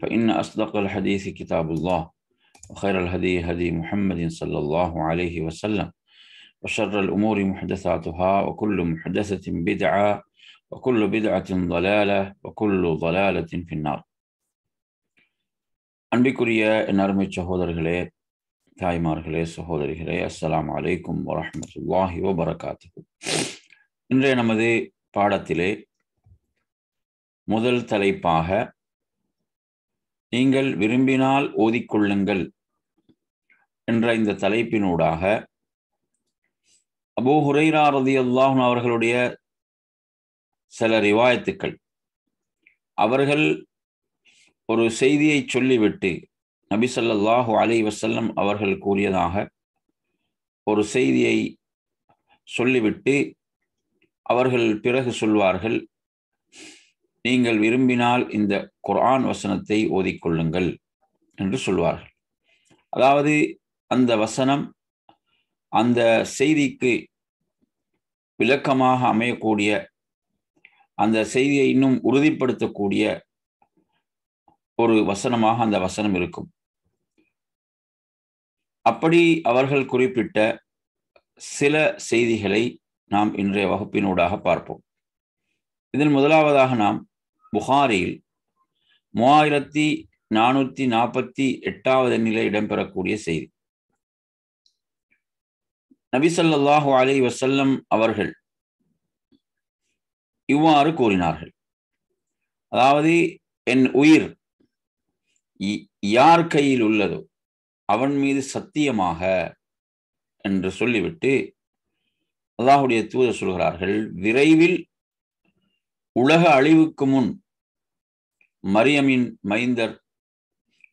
فإن أصدق الحديث كتاب الله وخير الهدي هدي محمد صلى الله عليه وسلم وشر الأمور محدثاتها وكل محدثة بدعة وكل بدعة ضلالة وكل ضلالة في النار அன்பிற்குரிய என் அருமை சகோதரர்களே தாய்மார்களே சகோதரிகளே அஸ்ஸலாம் அலைக்கும் வரஹமத்துல்லாஹி வபரகாத்து இன்றைய நமது பாடத்திலே முதல் தலைப்பாக நீங்கள் விரும்பினால் ஓதிக்கொள்ளுங்கள் என்ற இந்த தலைப்பினூடாக அபூ ஹுரைரா ரதி அல்லாஹன் அவர்களுடைய சில ரிவாயத்துக்கள். அவர்கள் ஒரு செய்தியை சொல்லிவிட்டு நபி சொல்லாஹு அலை வசல்லம் அவர்கள் கூறியதாக ஒரு செய்தியை சொல்லிவிட்டு அவர்கள் பிறகு சொல்வார்கள். நீங்கள் விரும்பினால் இந்த குர்ஆன் வசனத்தை ஓதிக்கொள்ளுங்கள் என்று சொல்வார்கள். அதாவது அந்த வசனம் அந்த செய்திக்கு விளக்கமாக அமையக்கூடிய அந்த செய்தியை இன்னும் உறுதிப்படுத்தக்கூடிய ஒரு வசனமாக அந்த வசனம் இருக்கும். அப்படி அவர்கள் குறிப்பிட்ட சில செய்திகளை நாம் இன்றைய வகுப்பினூடாக பார்ப்போம். இதில் முதலாவதாக நாம் புகாரியில் மூவாயிரத்தி நானூற்றி நாற்பத்தி எட்டாவது எண்ணிலே இடம்பெறக்கூடிய செய்தி. நபிசல்லாஹு அலி வசல்லம் அவர்கள் இவ்வாறு கூறினார்கள். அதாவது என் உயிர் யார் கையில் உள்ளதோ அவன் மீது சத்தியமாக என்று சொல்லிவிட்டு அல்லாஹுடைய தூதர் சொல்கிறார்கள் விரைவில் உலக அழிவுக்கு முன் மரியமின் மைந்தர்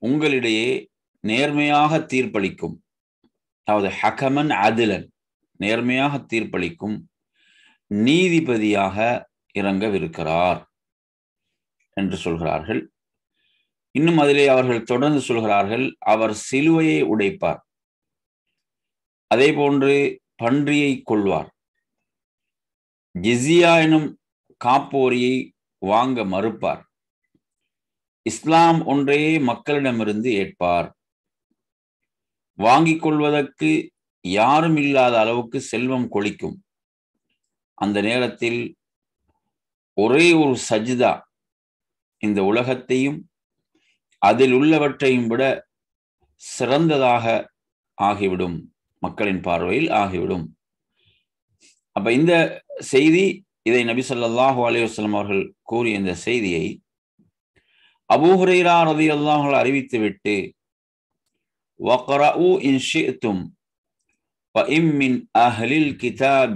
உங்களிடையே நேர்மையாக தீர்ப்பளிக்கும். அதாவது ஹகமன் அதிலன் நேர்மையாக தீர்ப்பளிக்கும் நீதிபதியாக இறங்கவிருக்கிறார் என்று சொல்கிறார்கள். இன்னும் அதிலே அவர்கள் தொடர்ந்து சொல்கிறார்கள் அவர் சிலுவையை உடைப்பார் அதே போன்று பன்றியை கொள்வார் ஜிசியா எனும் காப்போரியை வாங்க மறுப்பார். இஸ்லாம் ஒன்றையே மக்களிடமிருந்து ஏற்பார். வாங்கிக் கொள்வதற்கு யாரும் இல்லாத அளவுக்கு செல்வம் கொளிக்கும். அந்த நேரத்தில் ஒரே ஒரு சஜிதா இந்த உலகத்தையும் அதில் உள்ளவற்றையும் விட சிறந்ததாக ஆகிவிடும். மக்களின் பார்வையில் ஆகிவிடும். அப்ப இந்த செய்தி இதை நபி சொல்லாஹு அலையுஸ்லம் அவர்கள் கூறிய இந்த செய்தியை அபூஹுரைரா ரதி அல்லாஹர்கள் அறிவித்துவிட்டு وقرأوا إن شئتم وإن من أهل الكتاب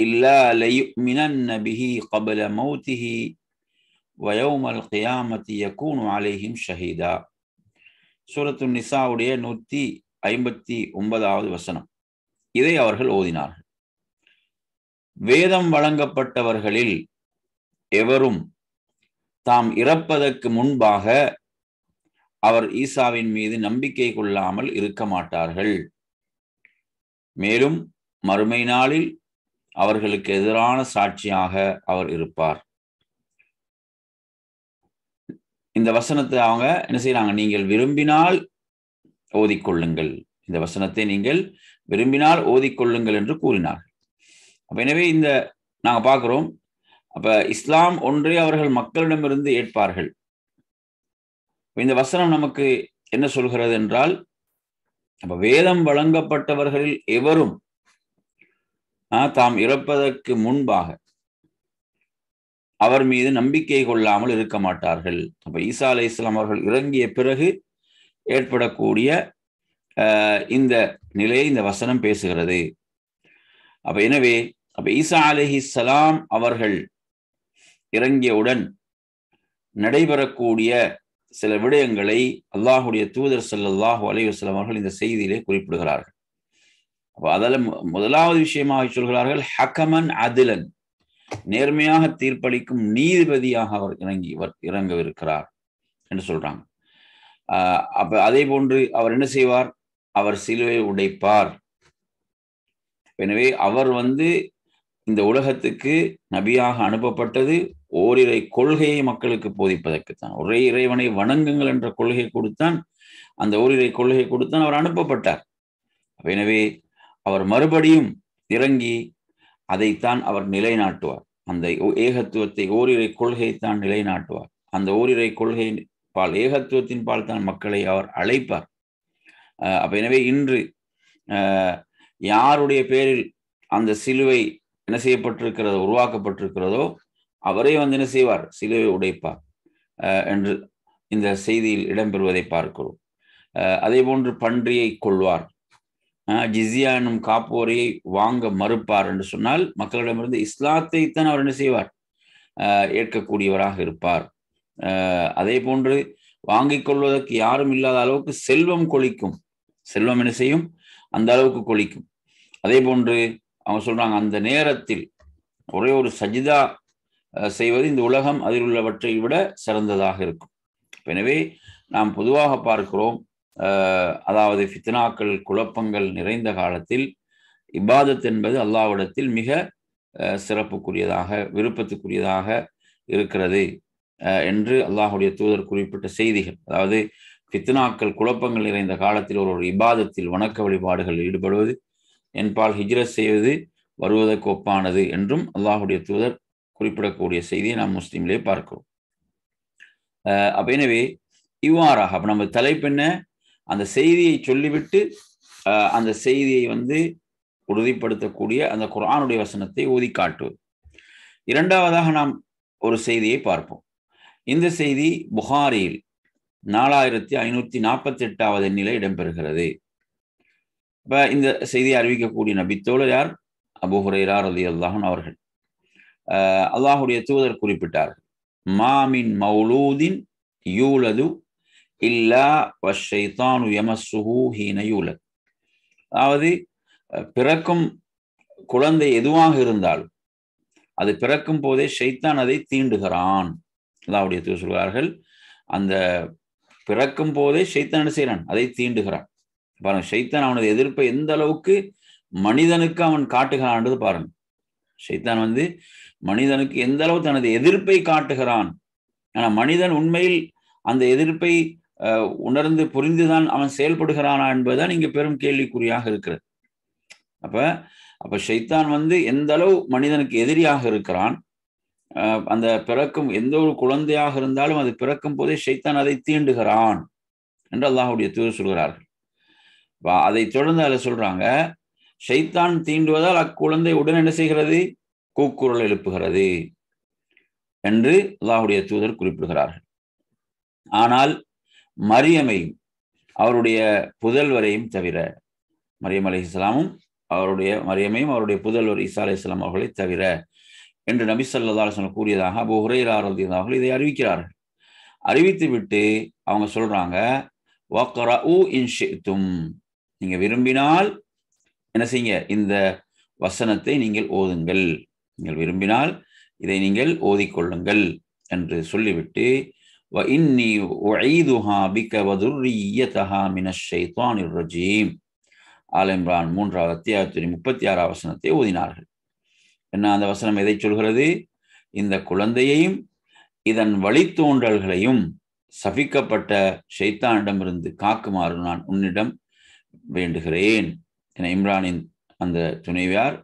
إلا ليؤمنن به قبل موته ويوم القيامة يكون عليهم شهيدا சூரத்து நிசாவுடைய நூற்றி ஐம்பத்தி ஒன்பதாவது வசனம் இதை அவர்கள் ஓதினார்கள் வேதம் வழங்கப்பட்டவர்களில் எவரும் தாம் இறப்பதற்கு முன்பாக அவர் ஈசாவின் மீது நம்பிக்கை கொள்ளாமல் இருக்க மாட்டார்கள். மேலும் மறுமை நாளில் அவர்களுக்கு எதிரான சாட்சியாக அவர் இருப்பார். இந்த வசனத்தை அவங்க என்ன செய்யறாங்க நீங்கள் விரும்பினால் ஓதிக்கொள்ளுங்கள். இந்த வசனத்தை நீங்கள் விரும்பினால் ஓதிக்கொள்ளுங்கள் என்று கூறினார்கள். அப்ப எனவே இந்த நாங்க பார்க்கிறோம் அப்ப இஸ்லாம் ஒன்றே அவர்கள் மக்களிடமிருந்து ஏற்பார்கள். இந்த வசனம் நமக்கு என்ன சொல்கிறது என்றால் அப்ப வேதம் வழங்கப்பட்டவர்களில் எவரும் தாம் இறப்பதற்கு முன்பாக அவர் மீது நம்பிக்கை கொள்ளாமல் இருக்க மாட்டார்கள். அப்ப ஈசா அலை இஸ்லாம் அவர்கள் இறங்கிய பிறகு ஏற்படக்கூடிய இந்த நிலையை இந்த வசனம் பேசுகிறது. அப்ப எனவே அப்ப ஈசா அலஹி சலாம் அவர்கள் இறங்கியவுடன் நடைபெறக்கூடிய சில விடயங்களை அல்லாஹுடைய தூதர் சல்லாஹூ அலைவசலம் அவர்கள் இந்த செய்தியிலே குறிப்பிடுகிறார்கள். அப்போ அதில் முதலாவது விஷயமாக சொல்கிறார்கள் ஹக்கமன் அதிலன். நேர்மையாக தீர்ப்பளிக்கும் நீதிபதியாக அவர் இறங்கி இறங்கவிருக்கிறார் என்று சொல்றாங்க. அப்ப அதே போன்று அவர் என்ன செய்வார்? அவர் சிலுவை உடைப்பார். எனவே அவர் வந்து இந்த உலகத்துக்கு நபியாக அனுப்பப்பட்டது ஓரிரை கொள்கையை மக்களுக்கு போதிப்பதற்குத்தான். ஒரே இறைவனை வணங்குங்கள் என்ற கொள்கை கொடுத்தான். அந்த ஓரிரை கொள்கை கொடுத்தான் அவர் அனுப்பப்பட்டார். எனவே அவர் மறுபடியும் இறங்கி அதைத்தான் அவர் நிலைநாட்டுவார். அந்த ஏகத்துவத்தை ஓரிரை கொள்கையைத்தான் நிலைநாட்டுவார். அந்த ஓரிரை கொள்கை பால் ஏகத்துவத்தின் பால் தான் மக்களை அவர் அழைப்பார். அப்ப எனவே இன்று யாருடைய பேரில் அந்த சிலுவை என்ன செய்யப்பட்டிருக்கிறதோ உருவாக்கப்பட்டிருக்கிறதோ அவரே வந்து என்ன செய்வார்? சிலுவை உடைப்பார். என்று இந்த செய்தியில் இடம்பெறுவதை பார்க்கிறோம். அதே போன்று பன்றியை கொள்வார். ஜிசியா என்னும் காப்போரையை வாங்க மறுப்பார் என்று சொன்னால் மக்களிடமிருந்து இஸ்லாத்தை தான் அவர் என்ன செய்வார்? ஏற்கக்கூடியவராக இருப்பார். அதே போன்று வாங்கிக் கொள்வதற்கு யாரும் இல்லாத அளவுக்கு செல்வம் கொளிக்கும். செல்வம் என்ன செய்யும்? அந்த அளவுக்கு கொளிக்கும். அதே போன்று அவங்க சொல்றாங்க அந்த நேரத்தில் ஒரே ஒரு சஜிதா செய்வது இந்த உலகம் அதில் உள்ளவற்றை விட சிறந்ததாக இருக்கும். எனவே நாம் பொதுவாக பார்க்கிறோம் அதாவது ஃபித்னாக்கள் குழப்பங்கள் நிறைந்த காலத்தில் இபாதத் என்பது அல்லாவிடத்தில் மிக சிறப்புக்குரியதாக விருப்பத்துக்குரியதாக இருக்கிறது என்று அல்லாஹுடைய தூதர் குறிப்பிட்ட செய்திகள். அதாவது ஃபித்னாக்கள் குழப்பங்கள் நிறைந்த காலத்தில் ஒரு ஒரு இபாதத்தில் வணக்க வழிபாடுகளில் ஈடுபடுவது என்பால் ஹிஜ்ரத் செய்வது வருவதற்கு ஒப்பானது என்றும் அல்லாஹுடைய தூதர் குறிப்பிடக்கூடிய செய்தியை நாம் முஸ்லீம்லே பார்க்கிறோம். அப்ப எனவே இவ்வாறாக அப்ப நம்ம தலைப்பெண்ண அந்த செய்தியை சொல்லிவிட்டு அந்த செய்தியை வந்து உறுதிப்படுத்தக்கூடிய அந்த குரானுடைய வசனத்தை ஓதி காட்டுவது. இரண்டாவதாக நாம் ஒரு செய்தியை பார்ப்போம். இந்த செய்தி புகாரியில் நாலாயிரத்தி ஐநூத்தி நாற்பத்தி எட்டாவது எண்ணில இடம்பெறுகிறது. இப்போ இந்த செய்தியை அறிவிக்கக்கூடிய நபித்தோழர் யார்? அபு ரதி அல்லாஹன் அவர்கள். அல்லாஹுடைய தூதர் குறிப்பிட்டார்கள் மாமின் மௌலூதின் யூலது இல்லா வஷைத்தானு யமசுஹு ஹீன யூலத். அதாவது பிறக்கும் குழந்தை எதுவாக இருந்தாலும் அது பிறக்கும் போதே ஷைத்தான் அதை தீண்டுகிறான். அல்லாவுடைய தூதர் சொல்கிறார்கள் அந்த பிறக்கும் போதே ஷைத்தான் செய்கிறான்? அதை தீண்டுகிறான். பாருங்க ஷைத்தான் அவனது எதிர்ப்பை எந்த அளவுக்கு மனிதனுக்கு அவன் காட்டுகிறான்றது பாருங்க. ஷைத்தான் வந்து மனிதனுக்கு எந்த அளவு தனது எதிர்ப்பை காட்டுகிறான்? ஆனா மனிதன் உண்மையில் அந்த எதிர்ப்பை உணர்ந்து புரிந்துதான் அவன் செயல்படுகிறானா என்பதுதான் இங்க பெரும் கேள்விக்குறியாக இருக்கிறது. அப்ப அப்ப ஷைத்தான் வந்து எந்த அளவு மனிதனுக்கு எதிரியாக இருக்கிறான்? அந்த பிறக்கும் எந்த ஒரு குழந்தையாக இருந்தாலும் அது பிறக்கும் போதே ஷைத்தான் அதை தீண்டுகிறான் என்று அல்லாஹுடைய தூர் சொல்கிறார்கள். அதை தொடர்ந்து அதில் சொல்றாங்க ஷைத்தான் தீண்டுவதால் அக்குழந்தை உடன் என்ன செய்கிறது? கூக்குரல் எழுப்புகிறது என்று அல்லாஹுடைய தூதர் குறிப்பிடுகிறார்கள். ஆனால் மரியமையும் அவருடைய புதல்வரையும் தவிர மரியம் அலி இஸ்லாமும் அவருடைய மரியமையும் அவருடைய புதல்வர் ஈசா அலி இஸ்லாம் அவர்களை தவிர என்று நபி சொல்லா கூறியதாக அபு ஹுரைராரதி அவர்கள் இதை அறிவிக்கிறார்கள். அறிவித்து விட்டு அவங்க சொல்றாங்க நீங்க விரும்பினால் என்ன செய்யுங்க இந்த வசனத்தை நீங்கள் ஓதுங்கள். நீங்கள் விரும்பினால் இதை நீங்கள் ஓதிக்கொள்ளுங்கள் என்று சொல்லிவிட்டு وإني أعيذها بك وذريتها من الشيطان الرجيم ஆல் இம்ரான் மூன்றாவது அத்தியாயத்தின் முப்பத்தி ஆறாம் வசனத்தை ஓதினார்கள் என்ன அந்த வசனம் எதை சொல்கிறது இந்த குழந்தையையும் இதன் வழித்தோன்றல்களையும் சபிக்கப்பட்ட ஷைத்தானிடமிருந்து காக்குமாறு நான் உன்னிடம் வேண்டுகிறேன் என இம்ரானின் அந்த துணைவியார்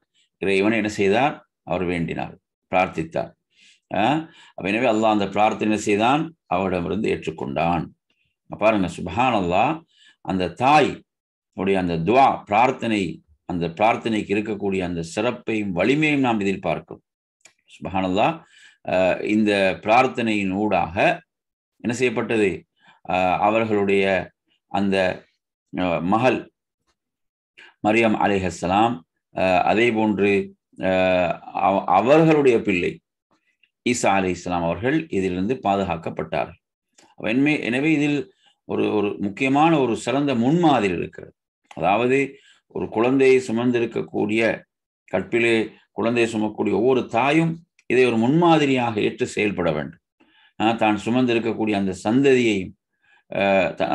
இறைவன் என்ன செய்தார் அவர் வேண்டினார் பிரார்த்தித்தார். எனவே அல்லாஹ் அந்த பிரார்த்தனை செய்தான்? அவரிடமிருந்து ஏற்றுக்கொண்டான். பாருங்க சுபஹான் அல்லாஹ் அந்த தாய் உடைய அந்த துவா பிரார்த்தனை அந்த பிரார்த்தனைக்கு இருக்கக்கூடிய அந்த சிறப்பையும் வலிமையும் நாம் இதில் பார்க்கிறோம் சுபஹானல்லா இந்த பிரார்த்தனையின் ஊடாக என்ன செய்யப்பட்டது? அவர்களுடைய அந்த மகள் மரியம் அலிஹலாம் அதே போன்று அவர்களுடைய பிள்ளை ஈசா அலி இஸ்லாம் அவர்கள் இதிலிருந்து பாதுகாக்கப்பட்டார்கள் வெண்மை எனவே இதில் ஒரு ஒரு முக்கியமான ஒரு சிறந்த முன்மாதிரி இருக்கிறது. அதாவது ஒரு குழந்தையை சுமந்திருக்கக்கூடிய கற்பிலே குழந்தையை சுமக்கூடிய ஒவ்வொரு தாயும் இதை ஒரு முன்மாதிரியாக ஏற்று செயல்பட வேண்டும். தான் சுமந்திருக்கக்கூடிய அந்த சந்ததியையும்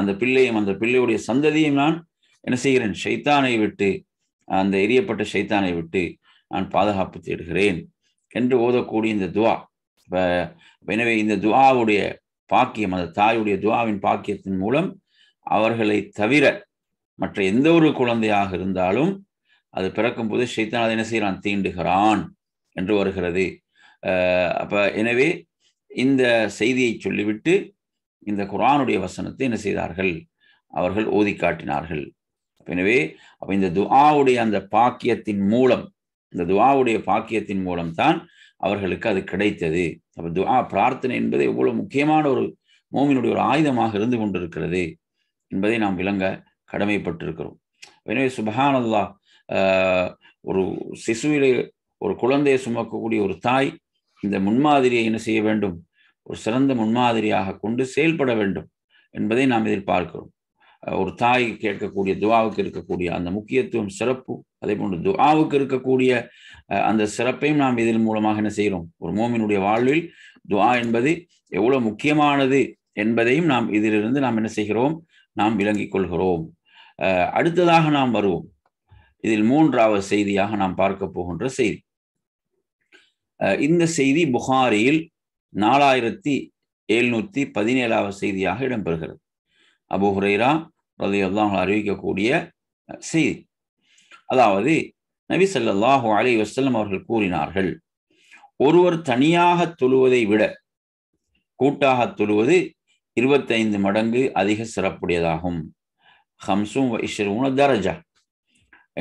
அந்த பிள்ளையும் அந்த பிள்ளையுடைய சந்ததியையும் நான் என்ன செய்கிறேன்? ஷைத்தானை விட்டு அந்த எரியப்பட்ட ஷைத்தானை விட்டு நான் பாதுகாப்பு தேடுகிறேன் என்று ஓதக்கூடிய இந்த துவா. எனவே இந்த துவாவுடைய பாக்கியம் அந்த தாயுடைய துவாவின் பாக்கியத்தின் மூலம் அவர்களை தவிர மற்ற எந்த ஒரு குழந்தையாக இருந்தாலும் அது பிறக்கும் போது ஷைத்தான் அதை என்ன செய்கிறான்? தீண்டுகிறான் என்று வருகிறது. அப்போ எனவே இந்த செய்தியை சொல்லிவிட்டு இந்த குரானுடைய வசனத்தை என்ன செய்தார்கள்? அவர்கள் ஓதி காட்டினார்கள். எனவே அப்போ இந்த துஆவுடைய அந்த பாக்கியத்தின் மூலம் இந்த துவாவுடைய பாக்கியத்தின் மூலம்தான் அவர்களுக்கு அது கிடைத்தது. அப்போ துவா பிரார்த்தனை என்பது எவ்வளவு முக்கியமான ஒரு மோமினுடைய ஒரு ஆயுதமாக இருந்து கொண்டிருக்கிறது என்பதை நாம் விளங்க கடமைப்பட்டிருக்கிறோம். எனவே சுபஹானல்லா ஒரு சிசுவிலே ஒரு குழந்தையை சுமக்கக்கூடிய ஒரு தாய் இந்த முன்மாதிரியை என்ன செய்ய வேண்டும்? ஒரு சிறந்த முன்மாதிரியாக கொண்டு செயல்பட வேண்டும் என்பதை நாம் எதிர்பார்க்கிறோம். ஒரு தாய் கேட்கக்கூடிய துவாவுக்கு இருக்கக்கூடிய அந்த முக்கியத்துவம் சிறப்பு. அதே போன்று துவாவுக்கு இருக்கக்கூடிய அந்த சிறப்பையும் நாம் இதன் மூலமாக என்ன செய்கிறோம்? ஒரு மோமினுடைய வாழ்வில் துவா என்பது எவ்வளவு முக்கியமானது என்பதையும் நாம் இதிலிருந்து நாம் என்ன செய்கிறோம்? நாம் விளங்கிக் கொள்கிறோம். அடுத்ததாக நாம் வருவோம். இதில் மூன்றாவது செய்தியாக நாம் பார்க்க போகின்ற செய்தி. இந்த செய்தி புகாரியில் நாலாயிரத்தி எழுநூத்தி பதினேழாவது செய்தியாக இடம்பெறுகிறது. அபு ஹுரைரா ரதி அல்லாஹ் அறிவிக்கக்கூடிய செய்தி. அதாவது நபி சல்லாஹூ அலி வசல்லம் அவர்கள் கூறினார்கள் ஒருவர் தனியாக தொழுவதை விட கூட்டாக தொழுவது இருபத்தைந்து மடங்கு அதிக சிறப்புடையதாகும். ஹம்சும் இஷ்ரூன தரஜா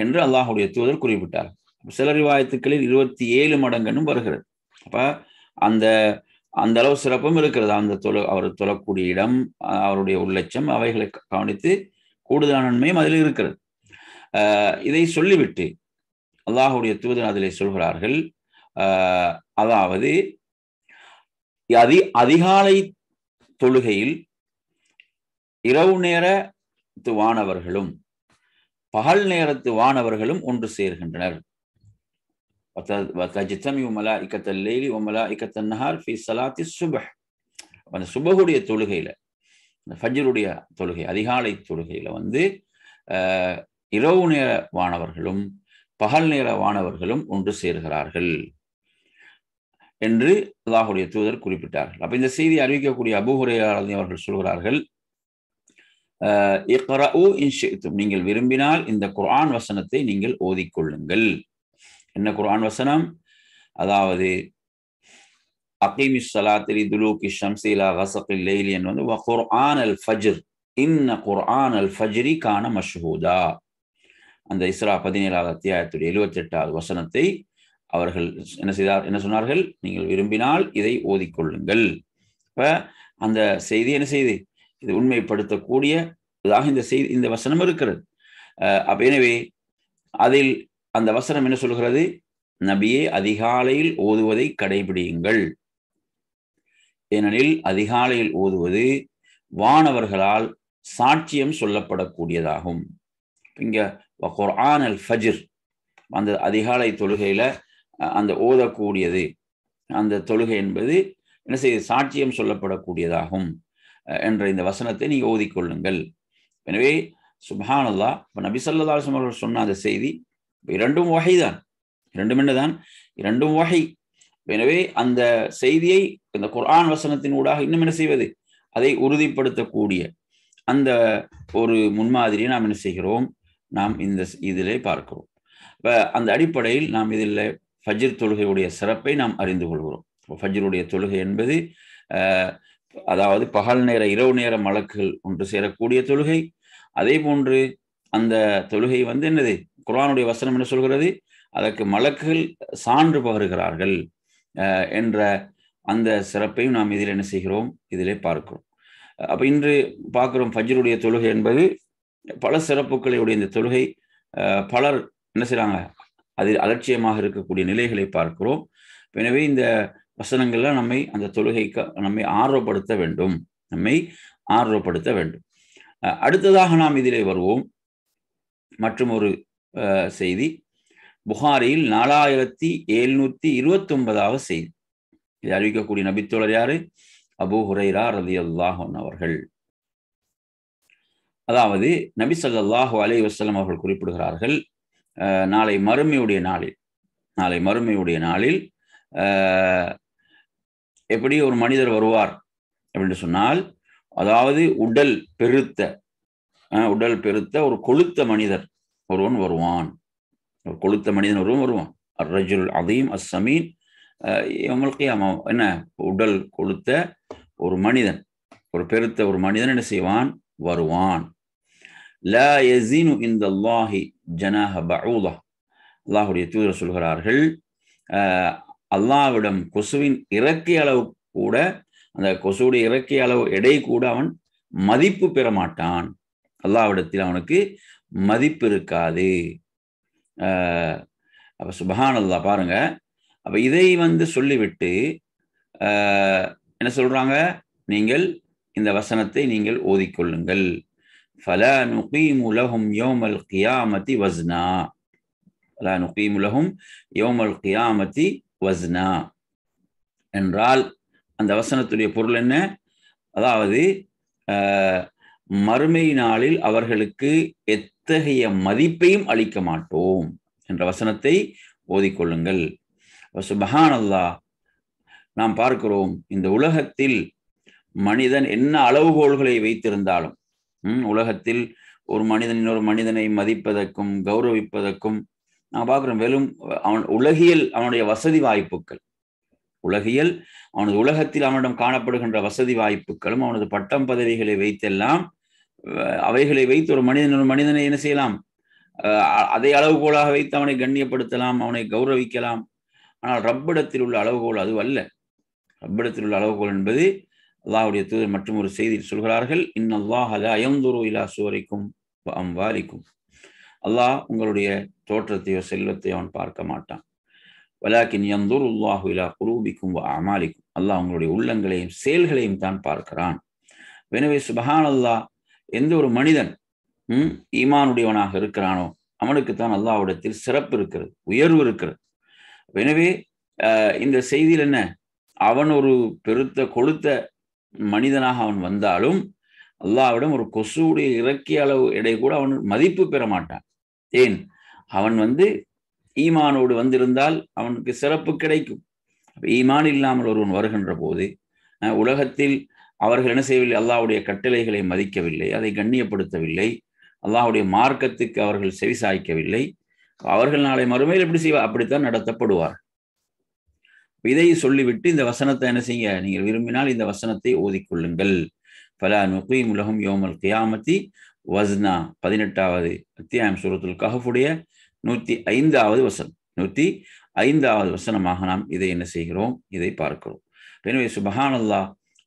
என்று அல்லாஹுடைய தூதர் குறிப்பிட்டார். சில ரிவாயத்துக்களில் இருபத்தி ஏழு மடங்குன்னு வருகிறது. அப்ப அந்த அந்த அளவு சிறப்பும் இருக்கிறது. அந்த தொழ அவர் தொழக்கூடிய இடம் அவருடைய உள்ளட்சம் அவைகளை கவனித்து கூடுதலான நன்மையும் அதில் இருக்கிறது. இதை சொல்லிவிட்டு அல்லாஹுடைய தூதர் அதில் சொல்கிறார்கள் அதாவது அதி அதிகாலை தொழுகையில் இரவு நேரத்து வானவர்களும் பகல் நேரத்து வானவர்களும் ஒன்று சேர்கின்றனர். வத்தஜித்தமி மலாய்க்கத்த லெய்லி ஒ மலாய்க்கத்த நஹார் ஃபி சலாத்தி சுபஹ் அந்த சுபகுடைய தொழுகையில் இந்த ஃபஜருடைய தொழுகை அதிகாலை தொழுகையில் வந்து இரவு நேர வானவர்களும் பகல் நேர வானவர்களும் ஒன்று சேர்கிறார்கள் என்று அல்லாஹுடைய தூதர் குறிப்பிட்டார்கள் அப்போ இந்த செய்தி அறிவிக்கக்கூடிய அபுஹுரையாளர் அவர்கள் சொல்கிறார்கள் நீங்கள் விரும்பினால் இந்த குர்ஆன் வசனத்தை நீங்கள் ஓதிக்கொள்ளுங்கள் என்ன குர்ஆன் வசனம்? அதாவது அகீமி சலாத்திரி துலூக்கி ஷம்சிலா கசகில் லெய்லியன் என்று வந்து குர்ஆன் அல் ஃபஜ்ர் இன்ன குர்ஆன் அல் ஃபஜ்ரி கான மஷ்ஹூதா. அந்த இஸ்ரா பதினேழாவது அத்தியாயத்துடைய எழுபத்தி எட்டாவது வசனத்தை அவர்கள் என்ன செய்தார் என்ன சொன்னார்கள்? நீங்கள் விரும்பினால் இதை ஓதிக்கொள்ளுங்கள். இப்போ அந்த செய்தி என்ன செய்தி? இது உண்மைப்படுத்தக்கூடிய இதாக இந்த செய்தி இந்த வசனம் இருக்கிறது. அப்ப எனவே அதில் அந்த வசனம் என்ன சொல்கிறது நபியே அதிகாலையில் ஓதுவதை கடைபிடியுங்கள். ஏனெனில் அதிகாலையில் ஓதுவது வானவர்களால் சாட்சியம் சொல்லப்படக்கூடியதாகும். இங்க குர்ஆன் அல் ஃபஜ்ர் அந்த அதிகாலை தொழுகையில அந்த ஓதக்கூடியது. அந்த தொழுகை என்பது என்ன செய்ய சாட்சியம் சொல்லப்படக்கூடியதாகும் என்ற இந்த வசனத்தை நீங்கள் ஓதிக்கொள்ளுங்கள். எனவே சுபஹானல்லா இப்போ நபி சல்லாஸ்லம் அவர்கள் சொன்ன அந்த செய்தி இரண்டும் வகை தான். இரண்டும் என்னதான்? இரண்டும் வகை. எனவே அந்த செய்தியை இந்த குர்ஆன் வசனத்தின் ஊடாக இன்னும் என்ன செய்வது? அதை உறுதிப்படுத்தக்கூடிய அந்த ஒரு முன்மாதிரியை நாம் என்ன செய்கிறோம்? நாம் இந்த இதிலே பார்க்கிறோம். இப்போ அந்த அடிப்படையில் நாம் இதில் ஃபஜ்ர் தொழுகையுடைய சிறப்பை நாம் அறிந்து கொள்கிறோம். ஃபஜ்ருடைய தொழுகை என்பது அதாவது பகல் நேர இரவு நேர மலக்குகள் ஒன்று சேரக்கூடிய தொழுகை. அதே போன்று அந்த தொழுகை வந்து என்னது? குரானுடைய வசனம் என்ன சொல்கிறது? அதற்கு மலக்குகள் சான்று பகருகிறார்கள் என்ற அந்த சிறப்பையும் நாம் இதில் என்ன செய்கிறோம்? இதிலே பார்க்கிறோம். அப்போ இன்று பார்க்கிறோம் ஃபஜ்ருடைய தொழுகை என்பது பல சிறப்புகளுடைய இந்த தொழுகை பலர் என்ன செய்கிறாங்க அதில் அலட்சியமாக இருக்கக்கூடிய நிலைகளை பார்க்கிறோம். எனவே இந்த வசனங்கள்லாம் நம்மை அந்த தொழுகைக்கு நம்மை ஆர்வப்படுத்த வேண்டும். நம்மை ஆர்வப்படுத்த வேண்டும். அடுத்ததாக நாம் இதிலே வருவோம். மற்றும் ஒரு செய்தி. புகாரியில் நாலாயிரத்தி எழுநூத்தி இருபத்தி ஒன்பதாவது செய்தி. இதை அறிவிக்கக்கூடிய நபித்தோழர் யாரு? அபு ஹுரைரா ரதி அல்லாஹன் அவர்கள். அதாவது நபி சல்லாஹு அலை வசலம் அவர்கள் குறிப்பிடுகிறார்கள் நாளை மறுமையுடைய நாளில் நாளை மறுமையுடைய நாளில் எப்படி ஒரு மனிதர் வருவார் அப்படின்னு சொன்னால் அதாவது உடல் பெருத்த உடல் பெருத்த ஒரு கொளுத்த மனிதர் ஒருவன் வருவான். ஒரு கொளுத்த மனிதன் ஒருவன் வருவான். அர்ரஜுல் அதீம் அஸ்ஸமீன் இவங்களுக்கு என்ன? உடல் கொளுத்த ஒரு மனிதன். ஒரு பெருத்த ஒரு மனிதன் என்ன செய்வான்? வருவான். லா யசீனு இந்த அல்லாஹி ஜனாஹ பவுலா அல்லாஹுடைய தூதர் சொல்கிறார்கள் அல்லாவிடம் கொசுவின் இறக்கை அளவு கூட அந்த கொசுவுடைய இறக்கை அளவு எடை கூட அவன் மதிப்பு பெற மாட்டான். அல்லாவிடத்தில் அவனுக்கு மதிப்பு இருக்காது அப்போ சுபஹான் பாருங்க. அப்போ இதை வந்து சொல்லிவிட்டு என்ன சொல்றாங்க? நீங்கள் இந்த வசனத்தை நீங்கள் ஓதிக்கொள்ளுங்கள். ஃபல நுகிமுலகும் யோமல் கியாமதி வஸ்னா. ஃபலா நுகீமுலகும் யோமல் கியாமதி வஸ்னா. என்றால் அந்த வசனத்துடைய பொருள் என்ன? அதாவது மறுமை நாளில் அவர்களுக்கு எத்தகைய மதிப்பையும் அளிக்க மாட்டோம் என்ற வசனத்தை ஓதிக்கொள்ளுங்கள். சுபஹான் அல்லா நாம் பார்க்கிறோம் இந்த உலகத்தில் மனிதன் என்ன அளவுகோல்களை வைத்திருந்தாலும் உலகத்தில் ஒரு மனிதன் இன்னொரு மனிதனை மதிப்பதற்கும் கௌரவிப்பதற்கும் நான் பார்க்கிறோம் வெறும் அவன் உலகியல் அவனுடைய வசதி வாய்ப்புகள். உலகியல் அவனது உலகத்தில் அவனிடம் காணப்படுகின்ற வசதி வாய்ப்புகளும் அவனது பட்டம் பதவிகளை வைத்தெல்லாம் அவைகளை வைத்து ஒரு மனிதன் ஒரு மனிதனை என்ன செய்யலாம்? அதை அளவுகோலாக வைத்து அவனை கண்ணியப்படுத்தலாம் அவனை கௌரவிக்கலாம். ஆனால் ரப்பிடத்தில் உள்ள அளவுகோல் அது அல்ல. ரப்பிடத்தில் உள்ள அளவுகோல் என்பது அல்லாஹுடைய தூதர் மற்றும் ஒரு செய்தியில் சொல்கிறார்கள் இன்னல்லாஹ் அலா அயந்துரு இலா சுவரைக்கும் அம்வாலிக்கும் அல்லாஹ் உங்களுடைய தோற்றத்தையோ செல்வத்தையோ அவன் பார்க்க மாட்டான். வலாக்கின் யந்தூர் உல்லாஹு இலா குரூபிக்கும் அமாலிக்கும். அல்லாஹ் உங்களுடைய உள்ளங்களையும் செயல்களையும் தான் பார்க்கிறான். எனவே சுபஹான் அல்லாஹ் எந்த ஒரு மனிதன் ம் ஈமானுடையவனாக இருக்கிறானோ அவனுக்குத்தான் அல்லாவிடத்தில் சிறப்பு இருக்கிறது உயர்வு இருக்கிறது. எனவே இந்த செய்தியில் என்ன? அவன் ஒரு பெருத்த கொளுத்த மனிதனாக அவன் வந்தாலும் அல்லாவிடம் ஒரு கொசுவுடைய இறக்கிய அளவு எடை கூட அவன் மதிப்பு பெற மாட்டான். ஏன்? அவன் வந்து ஈமானோடு வந்திருந்தால் அவனுக்கு சிறப்பு கிடைக்கும். ஈமான் இல்லாமல் ஒருவன் வருகின்ற போது உலகத்தில் அவர்கள் என்ன செய்யவில்லை? அல்லாவுடைய கட்டளைகளை மதிக்கவில்லை அதை கண்ணியப்படுத்தவில்லை அல்லாஹுடைய மார்க்கத்துக்கு அவர்கள் செவி சாய்க்கவில்லை. அவர்கள் நாளை மறுமையில் எப்படி செய்வா அப்படித்தான் நடத்தப்படுவார் இதை சொல்லிவிட்டு இந்த வசனத்தை என்ன செய்ய நீங்கள் விரும்பினால் இந்த வசனத்தை ஓதிக்கொள்ளுங்கள் பல நுகீம் உலகம் யோமல் கியாமத்தி வஸ்னா பதினெட்டாவது அத்தியாயம் சூரத்துல் கஹஃபுடைய நூத்தி ஐந்தாவது வசனம். நூத்தி ஐந்தாவது வசனமாக நாம் இதை என்ன செய்கிறோம்? இதை பார்க்கிறோம். எனவே சுபஹானல்லா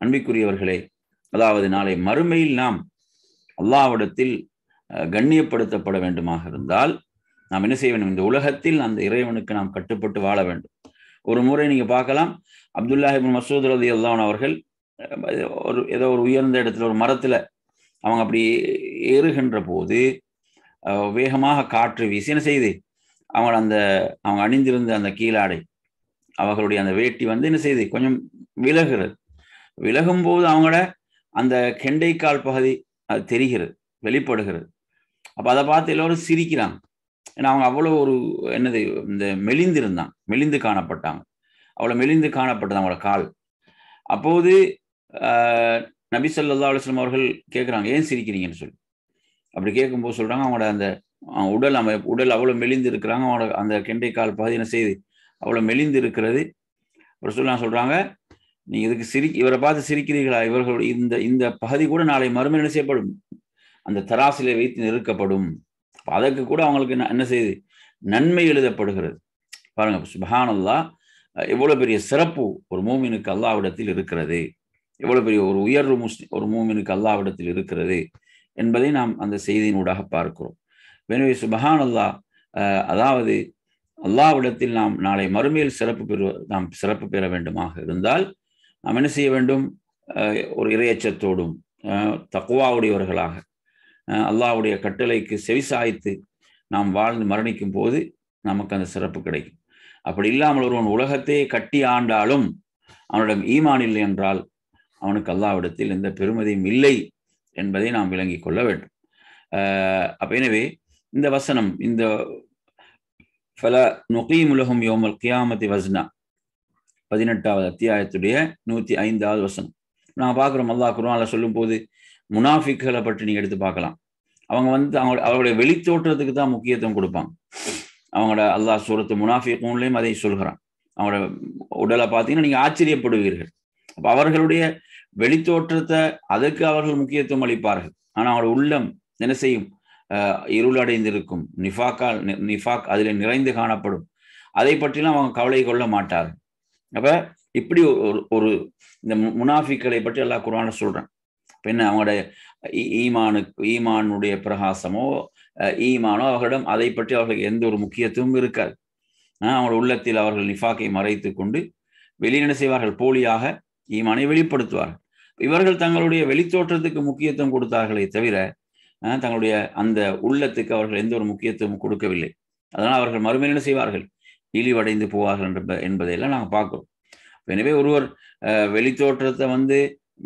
அன்பிக்குரியவர்களே அதாவது நாளை மறுமையில் நாம் அல்லாவிடத்தில் கண்ணியப்படுத்தப்பட வேண்டுமாக இருந்தால் நாம் என்ன செய்ய வேண்டும்? இந்த உலகத்தில் அந்த இறைவனுக்கு நாம் கட்டுப்பட்டு வாழ வேண்டும். ஒரு முறை நீங்க பார்க்கலாம் அப்துல்லாஹிபின் மசூத் ரதி அல்லான் அவர்கள் ஒரு ஏதோ ஒரு உயர்ந்த இடத்துல ஒரு மரத்துல அவங்க அப்படி ஏறுகின்ற போது வேகமாக காற்று வீசி என்ன செய்யுது அவங்க அந்த அவங்க அணிந்திருந்த அந்த கீழாடை அவர்களுடைய அந்த வேட்டி வந்து என்ன செய்யுது கொஞ்சம் விலகுறது விலகும் போது அவங்களோட அந்த கெண்டைக்கால் பகுதி அது தெரிகிறது வெளிப்படுகிறது. அப்போ அதை பார்த்து எல்லோரும் சிரிக்கிறாங்க. ஏன்னா அவங்க அவ்வளோ ஒரு என்னது இந்த மெலிந்து இருந்தாங்க மெலிந்து காணப்பட்டாங்க. அவ்வளோ மெலிந்து காணப்பட்டது அவங்களோட கால். அப்போது நபி சொல்லா அலுவலம் அவர்கள் கேட்குறாங்க ஏன் சிரிக்கிறீங்கன்னு சொல்லி? அப்படி கேட்கும்போது சொல்கிறாங்க அவங்களோட அந்த உடல் அமை உடல் அவ்வளோ மெலிந்து இருக்கிறாங்க அவங்களோட அந்த கெண்டை கால் பகுதி என்ன செய்யுது? அவ்வளோ மெலிந்து இருக்கிறது. ஒரு சொல்லலாம் சொல்கிறாங்க நீங்க இதுக்கு சிரி இவரை பார்த்து சிரிக்கிறீர்களா? இவர்களுடைய இந்த இந்த பகுதி கூட நாளை மறுமை செய்யப்படும்? அந்த தராசிலை வைத்து நெருக்கப்படும். அதற்கு கூட அவங்களுக்கு என்ன செய்யுது நன்மை எழுதப்படுகிறது. பாருங்க சுபஹானல்லா எவ்வளவு பெரிய சிறப்பு ஒரு மூமினுக்கு அல்லாவிடத்தில் இருக்கிறது. எவ்வளவு பெரிய ஒரு உயர்வு முஸ்லிம் ஒரு மூமினுக்கு அல்லாவிடத்தில் இருக்கிறது என்பதை நாம் அந்த செய்தியினூடாக பார்க்கிறோம். எனவே சுபஹான் அல்லா அதாவது அல்லாவிடத்தில் நாம் நாளை மறுமையில் சிறப்பு பெறுவ நாம் சிறப்பு பெற வேண்டுமாக இருந்தால் நாம் என்ன செய்ய வேண்டும்? ஒரு இரையச்சத்தோடும் தக்குவாவுடையவர்களாக அல்லாவுடைய கட்டளைக்கு செவிசாய்த்து நாம் வாழ்ந்து மரணிக்கும் போது நமக்கு அந்த சிறப்பு கிடைக்கும். அப்படி இல்லாமல் ஒருவன் உலகத்தையே கட்டி ஆண்டாலும் அவனிடம் ஈமான் இல்லை என்றால் அவனுக்கு அல்லாவிடத்தில் எந்த பெருமதியும் இல்லை என்பதை நாம் விளங்கி கொள்ள வேண்டும். அப்ப எனவே இந்த வசனம் இந்த ஃபல நுகீம் உலகம் யோமல் கியாமதி வஸ்னா பதினெட்டாவது அத்தியாயத்துடைய நூற்றி ஐந்தாவது வசனம். நான் பார்க்குறோம் அல்லாஹ் குருவானில் சொல்லும்போது முனாஃபிக்களை பற்றி நீங்க எடுத்து பார்க்கலாம். அவங்க வந்து அவங்க அவருடைய வெளித்தோற்றத்துக்கு தான் முக்கியத்துவம் கொடுப்பாங்க. அவங்களோட அல்லாஹ் சூரத்து முனாஃபிகூன்லையும் அதை சொல்கிறான். அவங்களோட உடலை பார்த்தீங்கன்னா நீங்க ஆச்சரியப்படுவீர்கள். அப்போ அவர்களுடைய வெளித்தோற்றத்தை அதற்கு அவர்கள் முக்கியத்துவம் அளிப்பார்கள். ஆனால் அவங்களோட உள்ளம் என்ன செய்யும்? இருளடைந்திருக்கும். நிஃபாக்கால் நிஃபாக் அதில் நிறைந்து காணப்படும். அதை பற்றிலாம் அவங்க கவலை கொள்ள மாட்டார்கள். அப்ப இப்படி ஒரு ஒரு இந்த முனாஃபிக்களை பற்றி எல்லா குரான சொல்றேன். பின்ன அவங்களுடைய ஈமானுக்கு ஈமானுடைய பிரகாசமோ ஈமானோ அவர்களிடம் அதை பற்றி அவர்களுக்கு எந்த ஒரு முக்கியத்துவம் இருக்காது. அவங்களோட உள்ளத்தில் அவர்கள் நிஃபாக்கை மறைத்து கொண்டு வெளியிட செய்வார்கள். போலியாக ஈமானை வெளிப்படுத்துவார்கள். இவர்கள் தங்களுடைய வெளித்தோற்றத்துக்கு முக்கியத்துவம் கொடுத்தார்களே தவிர தங்களுடைய அந்த உள்ளத்துக்கு அவர்கள் எந்த ஒரு முக்கியத்துவம் கொடுக்கவில்லை. அதனால் அவர்கள் மறுமையில் என்ன செய்வார்கள்? இழிவடைந்து போவார்கள் என்ற என்பதையெல்லாம் நாங்கள் பார்க்குறோம். எனவே ஒருவர் வெளித்தோற்றத்தை வந்து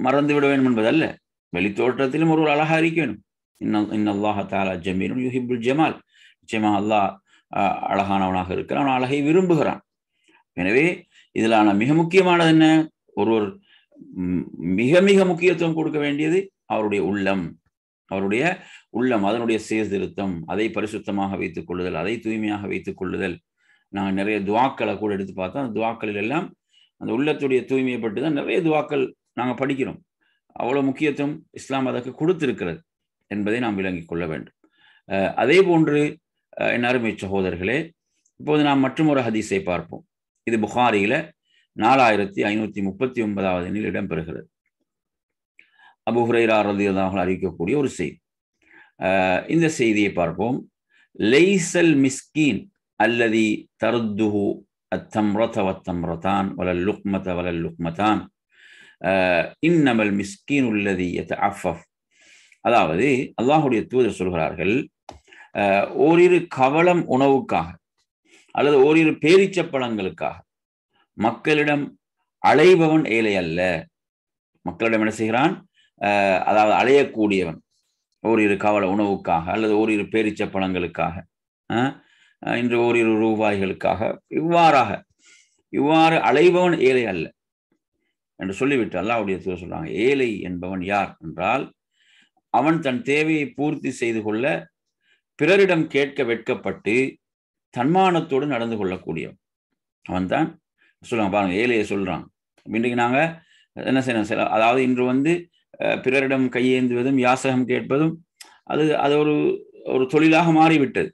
மறந்து விட வேண்டும் என்பதல்ல. வெளித்தோற்றத்திலும் ஒருவர் அழகாக இருக்க வேணும் இன்னும் இன்னல்லாஹ தாலா ஜமீனும் யுஹிபுல் ஜமால். நிச்சயமாக அல்லாஹ் அழகானவனாக இருக்கிறான். அவன் அழகை விரும்புகிறான். எனவே இதிலான மிக முக்கியமானது என்ன? ஒருவர் மிக மிக முக்கியத்துவம் கொடுக்க வேண்டியது அவருடைய உள்ளம். அவருடைய உள்ளம் அதனுடைய சீர்திருத்தம் அதை பரிசுத்தமாக வைத்துக் கொள்ளுதல் அதை தூய்மையாக வைத்துக் கொள்ளுதல் நான் நிறைய துவாக்களை கூட எடுத்து பார்த்தோம் அந்த துவாக்களில் எல்லாம் அந்த உள்ளத்துடைய தூய்மையை பட்டு தான் நிறைய துவாக்கள் நாங்கள் படிக்கிறோம். அவ்வளோ முக்கியத்துவம் இஸ்லாம் அதற்கு கொடுத்திருக்கிறது என்பதை நாம் விளங்கிக் கொள்ள வேண்டும். அதே போன்று என் அருமை சகோதரர்களே இப்போது நாம் மற்றும் ஒரு ஹதீஸை பார்ப்போம். இது புகாரியில் நாலாயிரத்தி ஐநூற்றி முப்பத்தி ஒன்பதாவது எண்ணில் இடம்பெறுகிறது. அபு ஹுரைரா ரதியதாக அறிவிக்கக்கூடிய ஒரு செய்தி. இந்த செய்தியை பார்ப்போம். லெய்சல் மிஸ்கீன் அல்லதி தருத்துஹு அத்தம்ரத வத்தம்ரதான் வலல் லுக்மத வலல் லுக்மதான் இன்னமல் மிஸ்கீன் உள்ளதி அஃபஃப் அதாவது அல்லாஹுடைய தூதர் சொல்கிறார்கள் ஓரிரு கவலம் உணவுக்காக அல்லது ஓரிரு பேரிச்ச பழங்களுக்காக மக்களிடம் அலைபவன் ஏழை அல்ல. மக்களிடம் என்ன செய்கிறான்? அதாவது அலையக்கூடியவன். ஓரிரு கவல உணவுக்காக அல்லது ஓரிரு பேரிச்ச பழங்களுக்காக இன்று ஓரிரு ரூபாய்களுக்காக. இவ்வாறாக இவ்வாறு அலைபவன் ஏழை அல்ல என்று சொல்லிவிட்டு அல்லாவுடைய தூர் சொல்றாங்க ஏழை என்பவன் யார் என்றால் அவன் தன் தேவையை பூர்த்தி செய்து கொள்ள பிறரிடம் கேட்க வெட்கப்பட்டு தன்மானத்தோடு நடந்து கொள்ளக்கூடியவன். அவன் தான் சொல்லுவாங்க பாருங்க ஏழையை சொல்றான். இன்றைக்கு நாங்க என்ன செய்யணும் சில அதாவது இன்று வந்து பிறரிடம் கையேந்துவதும் யாசகம் கேட்பதும் அது அது ஒரு ஒரு தொழிலாக மாறிவிட்டது.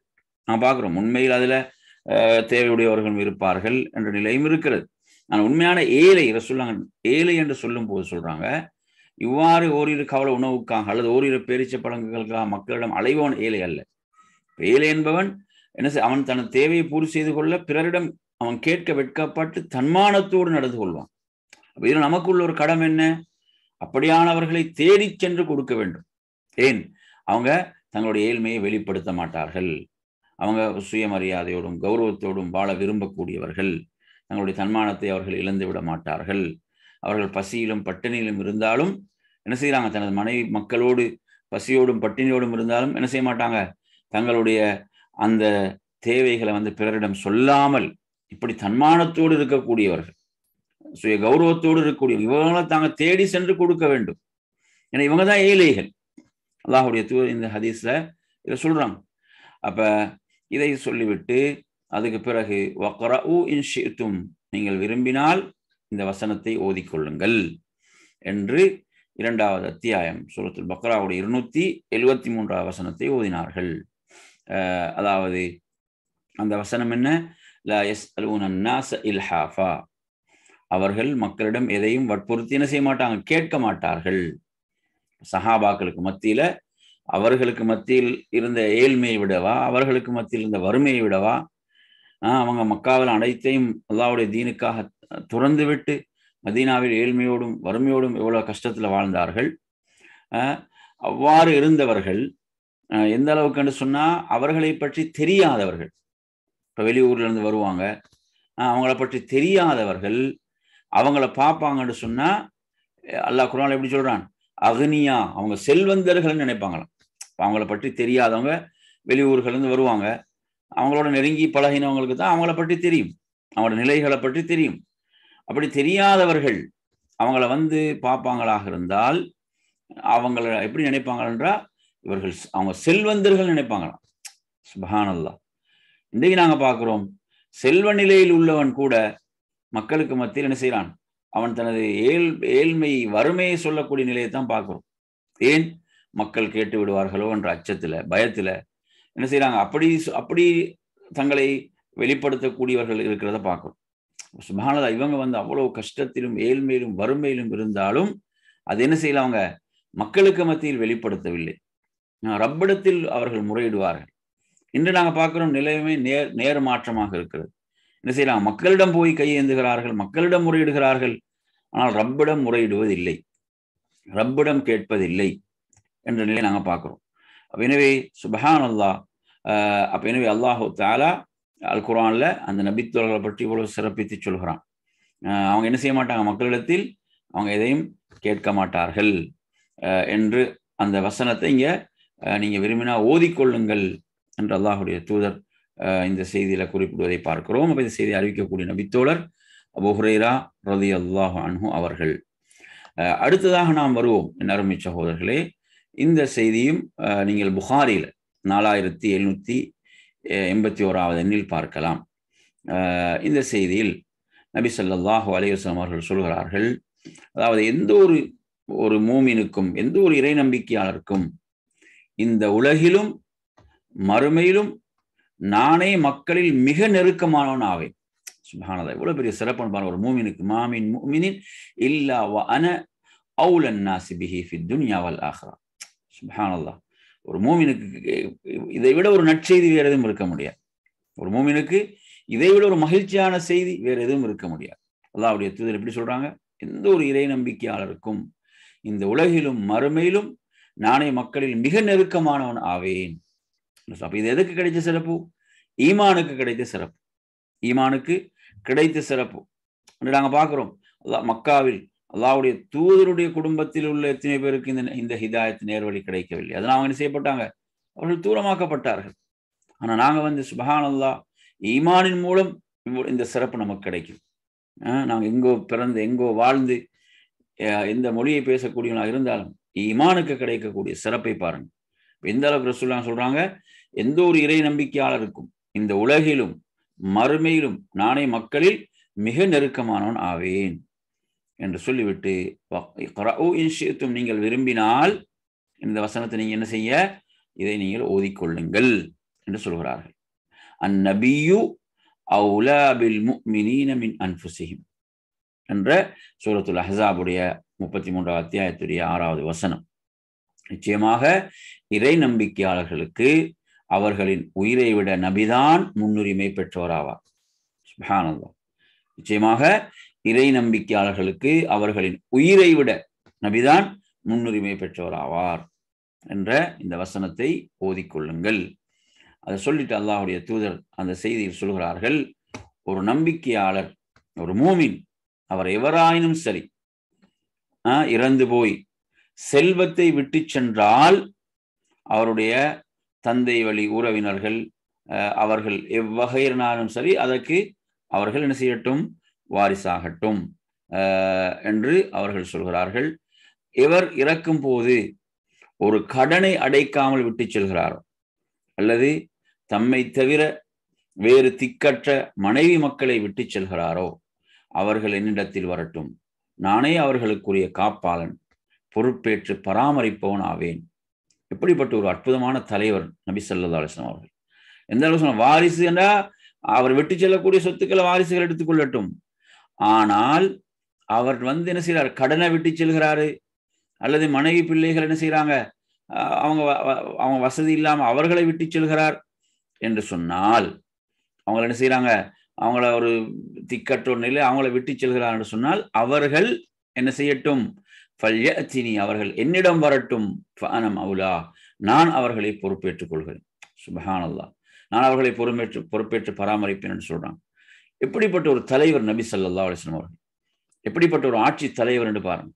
நான் பார்க்குறோம். உண்மையில் அதில் தேவையுடையவர்களும் இருப்பார்கள் என்ற நிலையும் இருக்கிறது. ஆனால் உண்மையான ஏழை இதை சொல்லாங்க ஏழை என்று சொல்லும் போது சொல்றாங்க இவ்வாறு ஓரிரு கவலை உணவுக்காக அல்லது ஓரிரு பேரிச்ச பழங்குகளுக்காக மக்களிடம் அலைவோன் ஏழை அல்ல. ஏழை என்பவன் என்ன அவன் தனது தேவையை பூர்த்தி செய்து கொள்ள பிறரிடம் அவன் கேட்க வெட்கப்பட்டு தன்மானத்தோடு நடந்து கொள்வான். அப்போ இதில் நமக்குள்ள ஒரு கடம் என்ன? அப்படியானவர்களை தேடிச் சென்று கொடுக்க வேண்டும். ஏன்? அவங்க தங்களுடைய ஏழ்மையை வெளிப்படுத்த மாட்டார்கள். அவங்க சுயமரியாதையோடும் கௌரவத்தோடும் வாழ விரும்பக்கூடியவர்கள். தங்களுடைய தன்மானத்தை அவர்கள் இழந்து விட மாட்டார்கள். அவர்கள் பசியிலும் பட்டினியிலும் இருந்தாலும் என்ன செய்கிறாங்க தனது மனைவி மக்களோடு பசியோடும் பட்டினியோடும் இருந்தாலும் என்ன செய்ய மாட்டாங்க? தங்களுடைய அந்த தேவைகளை வந்து பிறரிடம் சொல்லாமல் இப்படி தன்மானத்தோடு இருக்கக்கூடியவர்கள் சுய கௌரவத்தோடு இருக்கக்கூடிய இவங்களை தாங்க தேடி சென்று கொடுக்க வேண்டும். ஏன்னா இவங்க தான் ஏழைகள். அல்லாஹுடைய தூ இந்த ஹதீஸில் இதை சொல்கிறாங்க அப்போ இதை சொல்லிவிட்டு அதுக்கு பிறகு வக்ரா ஊ இன்ஷித்தும் நீங்கள் விரும்பினால் இந்த வசனத்தை ஓதிக்கொள்ளுங்கள் என்று இரண்டாவது அத்தியாயம் சூரத்துல் பக்ராவுடைய இருநூத்தி எழுவத்தி மூன்றாவது வசனத்தை ஓதினார்கள். அதாவது அந்த வசனம் என்ன? லா எஸ் அல்நாச இல்ஹாஃபா. அவர்கள் மக்களிடம் எதையும் வற்புறுத்தி என்ன செய்ய மாட்டாங்க? கேட்க மாட்டார்கள். சஹாபாக்களுக்கு மத்தியில அவர்களுக்கு மத்தியில் இருந்த ஏழ்மையை விடவா? அவர்களுக்கு மத்தியில் இருந்த வறுமையை விடவா? அவங்க மக்காவில் அனைத்தையும் அல்லாவுடைய தீனுக்காக துறந்து விட்டு மதீனாவில் ஏழ்மையோடும் வறுமையோடும் எவ்வளோ கஷ்டத்தில் வாழ்ந்தார்கள். அவ்வாறு இருந்தவர்கள் எந்த அளவுக்குன்னு சொன்னால் அவர்களை பற்றி தெரியாதவர்கள். இப்போ வெளியூர்லேருந்து வருவாங்க. அவங்கள பற்றி தெரியாதவர்கள் அவங்கள பார்ப்பாங்கன்னு சொன்னா அல்லாஹ் குரான் எப்படி சொல்றான்? அக்னியா அவங்க செல்வந்தர்கள்னு நினைப்பாங்களாம். அவங்கள பற்றி தெரியாதவங்க வெளியூர்கள் இருந்து வருவாங்க. அவங்களோட நெருங்கி பழகினவங்களுக்கு தான் அவங்கள பற்றி தெரியும். அவங்களோட நிலைகளை பற்றி தெரியும். அப்படி தெரியாதவர்கள் அவங்கள வந்து பார்ப்பாங்களாக இருந்தால் அவங்கள எப்படி நினைப்பாங்களா இவர்கள் அவங்க செல்வந்தர்கள் நினைப்பாங்களாம். சுபஹானல்லா. இன்றைக்கு நாங்க பார்க்குறோம் செல்வ நிலையில் உள்ளவன் கூட மக்களுக்கு மத்தியில் என்ன செய்யறான்? அவன் தனது ஏழ் ஏழ்மை வறுமையை சொல்லக்கூடிய நிலையை தான் பார்க்குறோம். ஏன்? மக்கள் கேட்டு விடுவார்களோ என்ற அச்சத்தில் பயத்தில் என்ன செய்கிறாங்க அப்படி அப்படி தங்களை வெளிப்படுத்தக்கூடியவர்கள் இருக்கிறத பார்க்கணும். சுபானதா இவங்க வந்து அவ்வளவு கஷ்டத்திலும் ஏழ்மையிலும் வறுமையிலும் இருந்தாலும் அது என்ன செய்யலாம் அவங்க? மக்களுக்கு மத்தியில் வெளிப்படுத்தவில்லை. ரப்பிடத்தில் அவர்கள் முறையிடுவார்கள். இன்று நாங்கள் பார்க்குறோம் நிலையமே நேர் நேர் மாற்றமாக இருக்கிறது. என்ன செய்யலாம் மக்களிடம் போய் கையேந்துகிறார்கள் மக்களிடம் முறையிடுகிறார்கள். ஆனால் ரப்பிடம் முறையிடுவதில்லை. ரப்பிடம் கேட்பதில்லை. என்ற நிலையை நாங்கள் பார்க்குறோம். அப்போ எனவே சுபஹான் அல்லா அப்போ எனவே அல்லாஹு தாலா அல் குரானில் அந்த நபித்துவர்களை பற்றி இவ்வளவு சிறப்பித்து சொல்கிறான். அவங்க என்ன செய்ய மாட்டாங்க? மக்களிடத்தில் அவங்க எதையும் கேட்க மாட்டார்கள் என்று அந்த வசனத்தை இங்கே நீங்கள் விரும்பினா ஓதிக்கொள்ளுங்கள் என்று அல்லாஹுடைய தூதர் இந்த செய்தியில் குறிப்பிடுவதை பார்க்கிறோம். அப்போ இந்த செய்தியை அறிவிக்கக்கூடிய நபித்தோழர் அபுஹுரேரா ரதி அல்லாஹ் அன்ஹு அவர்கள். அடுத்ததாக நாம் வருவோம். என் அருமை சகோதரர்களே இந்த செய்தியும் நீங்கள் புகாரியில் நாலாயிரத்தி எழுநூத்தி எண்பத்தி ஓராவது எண்ணில் பார்க்கலாம். இந்த செய்தியில் நபி சொல்லாஹு அலையுஸ்லாம் அவர்கள் சொல்கிறார்கள் அதாவது எந்த ஒரு ஒரு மூமினுக்கும் எந்த ஒரு இறை நம்பிக்கையாளருக்கும் இந்த உலகிலும் மறுமையிலும் நானே மக்களில் மிக நெருக்கமானவன் ஆவேன். சுபானதா இவ்வளவு பெரிய சிறப்பான ஒரு மூமினுக்கு மாமின் மூமினின் இல்லா வ அன அவுலன் நாசி பிஹி ஃபி துன்யாவல் ஆஹ்ரா. சுபானல்லா ஒரு மூமினுக்கு இதை விட ஒரு நற்செய்தி வேறு எதுவும் இருக்க முடியாது. ஒரு மூமினுக்கு இதை விட ஒரு மகிழ்ச்சியான செய்தி வேறு எதுவும் இருக்க முடியாது. அல்லாவுடைய தூதர் எப்படி சொல்றாங்க? எந்த ஒரு இறை நம்பிக்கையாளருக்கும் இந்த உலகிலும் மறுமையிலும் நானே மக்களில் மிக நெருக்கமானவன் ஆவேன். அப்ப இது எதுக்கு கிடைச்ச சிறப்பு? ஈமானுக்கு கிடைத்த சிறப்பு. ஈமானுக்கு கிடைத்த சிறப்பு. நாங்கள் பார்க்குறோம். அல்லா மக்காவில் அல்லாவுடைய தூதருடைய குடும்பத்தில் உள்ள எத்தனை பேருக்கு இந்த இந்த ஹிதாயத் நேர்வழி கிடைக்கவில்லை? அதனால் அவங்க என்ன செய்யப்பட்டாங்க? அவர்கள் தூரமாக்கப்பட்டார்கள். ஆனா நாங்க வந்து சுபஹான் அல்லா ஈமானின் மூலம் இந்த சிறப்பு நமக்கு கிடைக்கும். நாங்க எங்கோ பிறந்து எங்கோ வாழ்ந்து எந்த மொழியை பேசக்கூடியவனாக இருந்தாலும் ஈமானுக்கு கிடைக்கக்கூடிய சிறப்பை பாருங்க. எந்த அளவுக்கு ரசூல்லா சொல்றாங்க? எந்த ஒரு இறை நம்பிக்கையாளருக்கும் இந்த உலகிலும் மறுமையிலும் நானே மக்களில் மிக நெருக்கமானவன் ஆவேன். என்று சொல்லிவிட்டு நீங்கள் விரும்பினால் இந்த வசனத்தை நீங்க என்ன செய்ய? இதை நீங்கள் ஓதிக்கொள்ளுங்கள் என்று சொல்கிறார்கள். அந்நபியு அவுலாபில் மின் அன்புசிஹிம் என்ற சூரத்துல் அஹாபுடைய முப்பத்தி மூன்றாவது அத்தியாயத்துடைய ஆறாவது வசனம். நிச்சயமாக இறை நம்பிக்கையாளர்களுக்கு அவர்களின் உயிரை விட நபிதான் முன்னுரிமை பெற்றவராவார் சுபானந்தா நிச்சயமாக இறை நம்பிக்கையாளர்களுக்கு அவர்களின் உயிரை விட நபிதான் முன்னுரிமை பெற்றவராவார் என்ற இந்த வசனத்தை ஓதிக்கொள்ளுங்கள். அதை சொல்லிட்டு அல்லாஹுடைய தூதர் அந்த செய்தியில் சொல்கிறார்கள் ஒரு நம்பிக்கையாளர் ஒரு மூமின் அவர் எவராயினும் சரி இறந்து போய் செல்வத்தை விட்டு சென்றால் அவருடைய தந்தை வழி உறவினர்கள் அவர்கள் எவ்வகையினாலும் சரி அதற்கு அவர்கள் என்ன செய்யட்டும்? வாரிசாகட்டும். என்று அவர்கள் சொல்கிறார்கள். இவர் இறக்கும் போது ஒரு கடனை அடைக்காமல் விட்டு செல்கிறாரோ? அல்லது தம்மை தவிர வேறு திக்கற்ற மனைவி மக்களை விட்டு செல்கிறாரோ? அவர்கள் என்னிடத்தில் வரட்டும். நானே அவர்களுக்குரிய காப்பாளன் பொறுப்பேற்று பராமரிப்பவன் ஆவேன். எப்படிப்பட்ட ஒரு அற்புதமான தலைவர் நபி சல்லா அலிஸ்லாம் அவர்கள். எந்த அளவு சொன்ன வாரிசு என்றா அவர் விட்டு செல்லக்கூடிய சொத்துக்களை வாரிசுகள் எடுத்துக்கொள்ளட்டும் ஆனால் அவர் வந்து என்ன செய்கிறார் கடனை விட்டு செல்கிறாரு. அல்லது மனைவி பிள்ளைகள் என்ன செய்யறாங்க அவங்க அவங்க வசதி இல்லாமல் அவர்களை விட்டு செல்கிறார் என்று சொன்னால் அவங்கள என்ன செய்யறாங்க அவங்கள ஒரு திக்கற்றோர் நிலை அவங்கள விட்டு செல்கிறார் என்று சொன்னால் அவர்கள் என்ன செய்யட்டும்? ஃபல்யத்தினி அவர்கள் என்னிடம் வரட்டும். ஃபனம் அவுலா. நான் அவர்களை பொறுப்பேற்றுக் கொள்கிறேன். சுபஹானல்லா நான் அவர்களை பொறுப்பேற்று பொறுப்பேற்று பராமரிப்பேன் என்று சொல்றாங்க. எப்படிப்பட்ட ஒரு தலைவர் நபி சல்லா அலிஸ்லாம் அவர்கள்? எப்படிப்பட்ட ஒரு ஆட்சி தலைவர் என்று பாருங்க.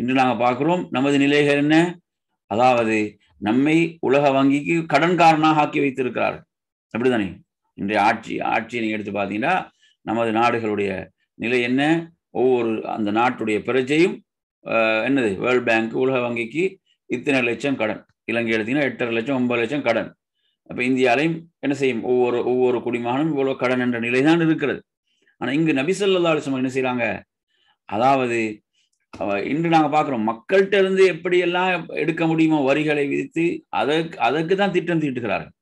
இன்று நாங்கள் பார்க்குறோம் நமது நிலைகள் என்ன? அதாவது நம்மை உலக வங்கிக்கு கடன்காரனாக ஆக்கி வைத்திருக்கிறார்கள். அப்படிதானே? இன்றைய ஆட்சி ஆட்சியை நீங்கள் எடுத்து பார்த்தீங்கன்னா நமது நாடுகளுடைய நிலை என்ன? ஒவ்வொரு அந்த நாட்டுடைய பிரஜையும் என்னது? வேர்ல்ட் பேங்க் உலக வங்கிக்கு இத்தனை லட்சம் கடன். இலங்கை எடுத்தீங்கன்னா எட்டரை லட்சம் ஒன்பது லட்சம் கடன். அப்போ இந்தியாலையும் என்ன செய்யும்? ஒவ்வொரு ஒவ்வொரு குடிமகனும் இவ்வளோ கடன் என்ற நிலை தான் இருக்கிறது. ஆனால் இங்கு நபிசல்லா அலிசம் என்ன செய்கிறாங்க அதாவது இன்று நாங்கள் பார்க்குறோம் மக்கள்கிட்ட இருந்து எப்படியெல்லாம் எடுக்க முடியுமோ வரிகளை விதித்து அதற்கு அதற்கு தான் திட்டம் தீட்டுகிறார்கள்.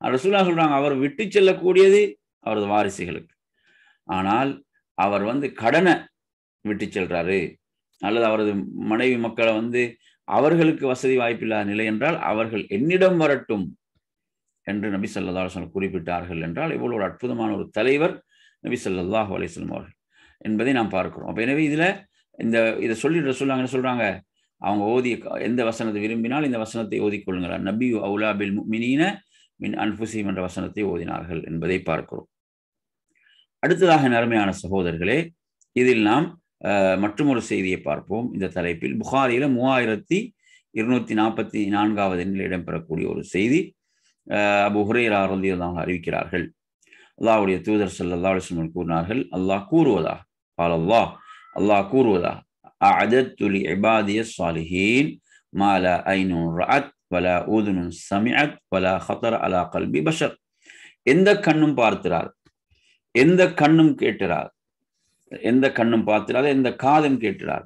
ரசூலா சொல்றாங்க அவர் விட்டு செல்லக்கூடியது அவரது வாரிசுகளுக்கு. ஆனால் அவர் வந்து கடனை விட்டு செல்றாரு. அல்லது அவரது மனைவி மக்களை வந்து அவர்களுக்கு வசதி வாய்ப்பில்லாத நிலை என்றால் அவர்கள் என்னிடம் வரட்டும். என்று நபி சல்லா அலுவலம் குறிப்பிட்டார்கள் என்றால் இவ்வளோ ஒரு அற்புதமான ஒரு தலைவர் நபி சல்லாஹ் அலிஸ்லம் அவர்கள் என்பதை நாம் பார்க்கிறோம். அப்போ எனவே இதில் இந்த இதை சொல்லிட்டு சொல்லாங்கன்னு சொல்றாங்க? அவங்க ஓதிய எந்த வசனத்தை விரும்பினால் இந்த வசனத்தை ஓதிக்கொள்ளுங்கள் நபி அவுலா பில் மினீன மின் அன்புசீம் என்ற வசனத்தை ஓதினார்கள் என்பதை பார்க்கிறோம். அடுத்ததாக நேர்மையான சகோதரர்களே இதில் நாம் மற்றும் ஒரு செய்தியை பார்ப்போம். இந்த தலைப்பில் புகாரியில் மூவாயிரத்தி இருநூத்தி நாற்பத்தி நான்காவது எண்ணில் இடம்பெறக்கூடிய ஒரு செய்தி. அபு ஹுரேரா ரந்தியதாக அறிவிக்கிறார்கள். அல்லாவுடைய தூதர் சல்லா அலிஸ்லம் கூறினார்கள் அல்லாஹ் கூறுவதா பால் அல்லாஹ் அல்லாஹ் கூறுவதா அஜத்துலி இபாதிய சாலிஹீன் மாலா ஐநூன் ரஅத் வலா ஊதுனும் சமிஅத் வலா ஹத்தர் அலா கல்பி பஷர். எந்த கண்ணும் பார்த்திறார் எந்த கண்ணும் கேட்டிரார் எந்த கண்ணும் பார்த்திராத எந்த காதும் கேட்டிரார்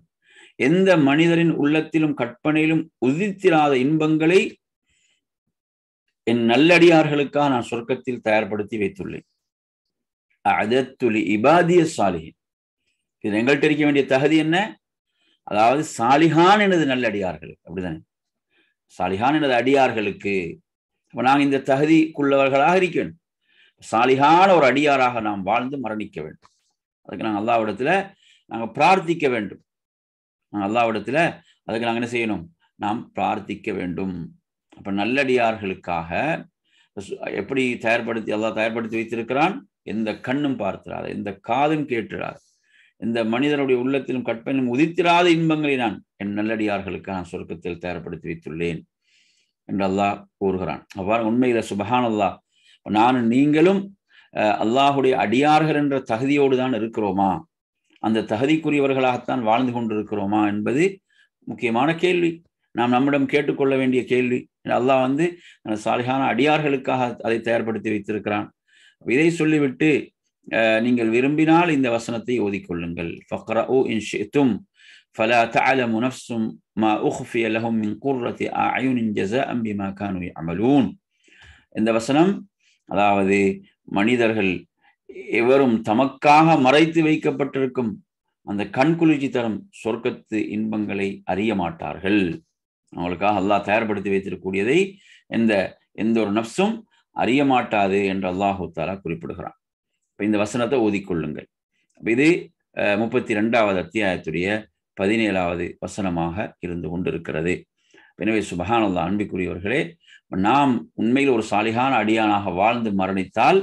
எந்த மனிதரின் உள்ளத்திலும் கற்பனையிலும் உதித்திராத இன்பங்களை என் நல்லடியார்களுக்காக நான் சொர்க்கத்தில் தயார்படுத்தி வைத்துள்ளேன். அதத்துலி இபாதிய சாலிஹின். இது எங்கள்கிட்ட இருக்க வேண்டிய தகுதி என்ன? அதாவது சாலிஹான் எனது நல்லடியார்களுக்கு அப்படிதானே? சாலிஹான் எனது அடியார்களுக்கு அப்போ நாங்கள் இந்த தகுதிக்குள்ளவர்களாக இருக்க வேண்டும். சாலிகான ஒரு அடியாராக நாம் வாழ்ந்து மரணிக்க வேண்டும். அதுக்கு நாங்கள் அல்லாவிடத்தில் நாங்கள் பிரார்த்திக்க வேண்டும். நாங்கள் அல்லாவிடத்தில் அதுக்கு நாங்கள் என்ன செய்யணும்? நாம் பிரார்த்திக்க வேண்டும். அப்போ நல்லடியார்களுக்காக எப்படி தயார்படுத்தி எல்லாம் தயார்படுத்தி வைத்திருக்கிறான்? எந்த கண்ணும் பார்த்திராது எந்த காதும் கேட்டிராத இந்த மனிதனுடைய உள்ளத்திலும் கற்பனையும் உதித்திராத இன்பங்களை நான் என் நல்லடியார்களுக்கு நான் சொர்க்கத்தில் தயார்படுத்தி வைத்துள்ளேன் என்று அல்லாஹ் கூறுகிறான். அவ்வாறு உண்மையில சுபஹான் அல்லாஹ் நானும் நீங்களும் அல்லாஹுடைய அடியார்கள் என்ற தகுதியோடு தான் இருக்கிறோமா? அந்த தகுதிக்குரியவர்களாகத்தான் வாழ்ந்து கொண்டிருக்கிறோமா என்பது முக்கியமான கேள்வி. நாம் நம்மிடம் கேட்டுக்கொள்ள வேண்டிய கேள்வி அல்லாஹ் வந்து சாலிகான அடியார்களுக்காக அதை தயார்படுத்தி வைத்திருக்கிறான் இதை சொல்லிவிட்டு நீங்கள் விரும்பினால் இந்த வசனத்தை ஓதிக்கொள்ளுங்கள் ஃபக்ரா ஓ இன்ஷித்தும் فلا تعلم نفس ما أخفي لهم من قرة أعين جزاء بما كانوا يعملون இந்த வசனம் அதாவது மனிதர்கள் எவரும் தமக்காக மறைத்து வைக்கப்பட்டிருக்கும் அந்த கண்குளிர்ச்சி தரும் சொர்க்கத்து இன்பங்களை அறிய மாட்டார்கள் அவங்களுக்காக அல்லாஹ் தயார்படுத்தி வைத்திருக்கக்கூடியதை எந்த எந்த ஒரு நப்சும் அறிய மாட்டாது என்று அல்லாஹு தாலா குறிப்பிடுகிறான். இப்போ இந்த வசனத்தை ஓதிக்கொள்ளுங்கள். இது முப்பத்தி ரெண்டாவது அத்தியாயத்துடைய பதினேழாவது வசனமாக இருந்து கொண்டிருக்கிறது. எனவே சுபஹானல்லா அன்பிக்குரியவர்களே நாம் உண்மையில் ஒரு சாலிகான அடியானாக வாழ்ந்து மரணித்தால்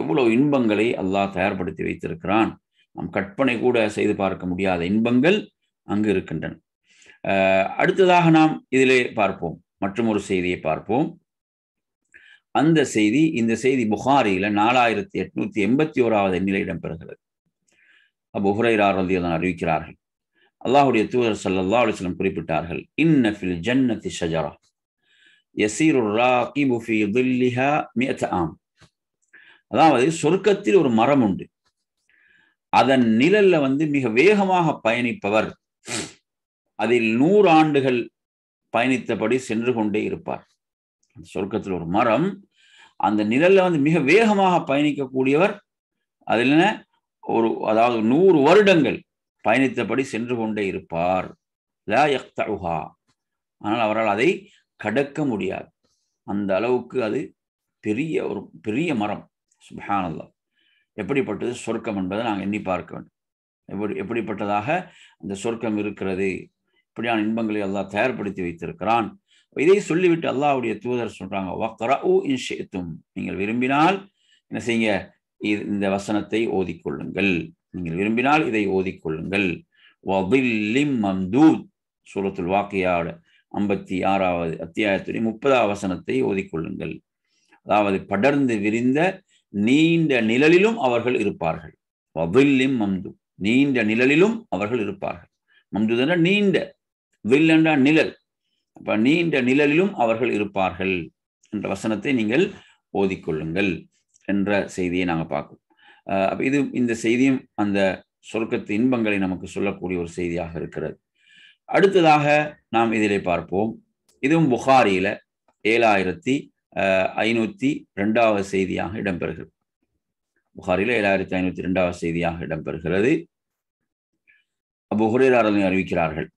எவ்வளவு இன்பங்களை அல்லாஹ் தயார்படுத்தி வைத்திருக்கிறான். நாம் கற்பனை கூட செய்து பார்க்க முடியாத இன்பங்கள் அங்கு இருக்கின்றன. அடுத்ததாக நாம் இதிலே பார்ப்போம். மற்றும் ஒரு செய்தியை பார்ப்போம். அந்த செய்தி இந்த செய்தி புகாரியில நாலாயிரத்தி எட்நூத்தி எண்பத்தி ஓராவது எண்ணிலை இடம்பெறுகிறது. அப்போ ஹுரைரா ரதியதான் அறிவிக்கிறார்கள். அல்லாஹுடைய தூதர் சல்லா அலிஸ்லம் குறிப்பிட்டார்கள் இன்ன ஃபில் ஜன்னதி ஷஜரா யசீரு ராகிபு ஃபி தில்லிஹா மியத ஆம். அதாவது சொர்க்கத்தில் ஒரு மரம் உண்டு அதன் நிழல்ல வந்து மிக வேகமாக பயணிப்பவர் அதில் நூறு ஆண்டுகள் பயணித்தபடி சென்று கொண்டே இருப்பார். அந்த சொர்க்கத்தில் ஒரு மரம் அந்த நிழல்ல வந்து மிக வேகமாக பயணிக்கக்கூடியவர் அதில் ஒரு அதாவது நூறு வருடங்கள் பயணித்தபடி சென்று கொண்டே இருப்பார். லா யக்தஉஹா. ஆனால் அவரால் அதை கடக்க முடியாது. அந்த அளவுக்கு அது பெரிய ஒரு பெரிய மரம். சுபஹானல்லா எப்படிப்பட்டது சொர்க்கம் என்பதை நாங்கள் எண்ணி பார்க்க வேண்டும். எப்படி எப்படிப்பட்டதாக அந்த சொர்க்கம் இருக்கிறது? இப்படியான இன்பங்களை அல்லாஹ் தயார்படுத்தி வைத்திருக்கிறான். இதை சொல்லிவிட்டு அல்லாவுடைய தூதர் சொல்றாங்க வக்ரஉ இன் ஷி'தும் நீங்கள் விரும்பினால் என்ன செய்யுங்க இது இந்த வசனத்தை ஓதிக்கொள்ளுங்கள். நீங்கள் விரும்பினால் இதை ஓதிக்கொள்ளுங்கள். வபில்லிம் மம்தூத் சூரத்துல் வாக்கியாவோட ஐம்பத்தி ஆறாவது அத்தியாயத்துடைய முப்பதாவது வசனத்தை ஓதிக்கொள்ளுங்கள். அதாவது படர்ந்து விரிந்த நீண்ட நிழலிலும் அவர்கள் இருப்பார்கள். வபில்லிம் மம்து நீண்ட நிழலிலும் அவர்கள் இருப்பார்கள். மம்துத் நீண்ட வில் நிழல். அப்ப நீண்ட நிழலிலும் அவர்கள் இருப்பார்கள் என்ற வசனத்தை நீங்கள் ஓதிக்கொள்ளுங்கள் என்ற செய்தியை நாங்கள் பார்க்கும் அப்போ இது இந்த செய்தியும் அந்த சொர்க்கத்து இன்பங்களை நமக்கு சொல்லக்கூடிய ஒரு செய்தியாக இருக்கிறது. அடுத்ததாக நாம் இதிலே பார்ப்போம். இதுவும் புகாரியில ஏழாயிரத்தி ஐநூத்தி ரெண்டாவது செய்தியாக இடம்பெறுகிறது. புகாரில ஏழாயிரத்தி ஐநூத்தி ரெண்டாவது செய்தியாக இடம்பெறுகிறது. அபு ஹுரேராரனை அறிவிக்கிறார்கள்.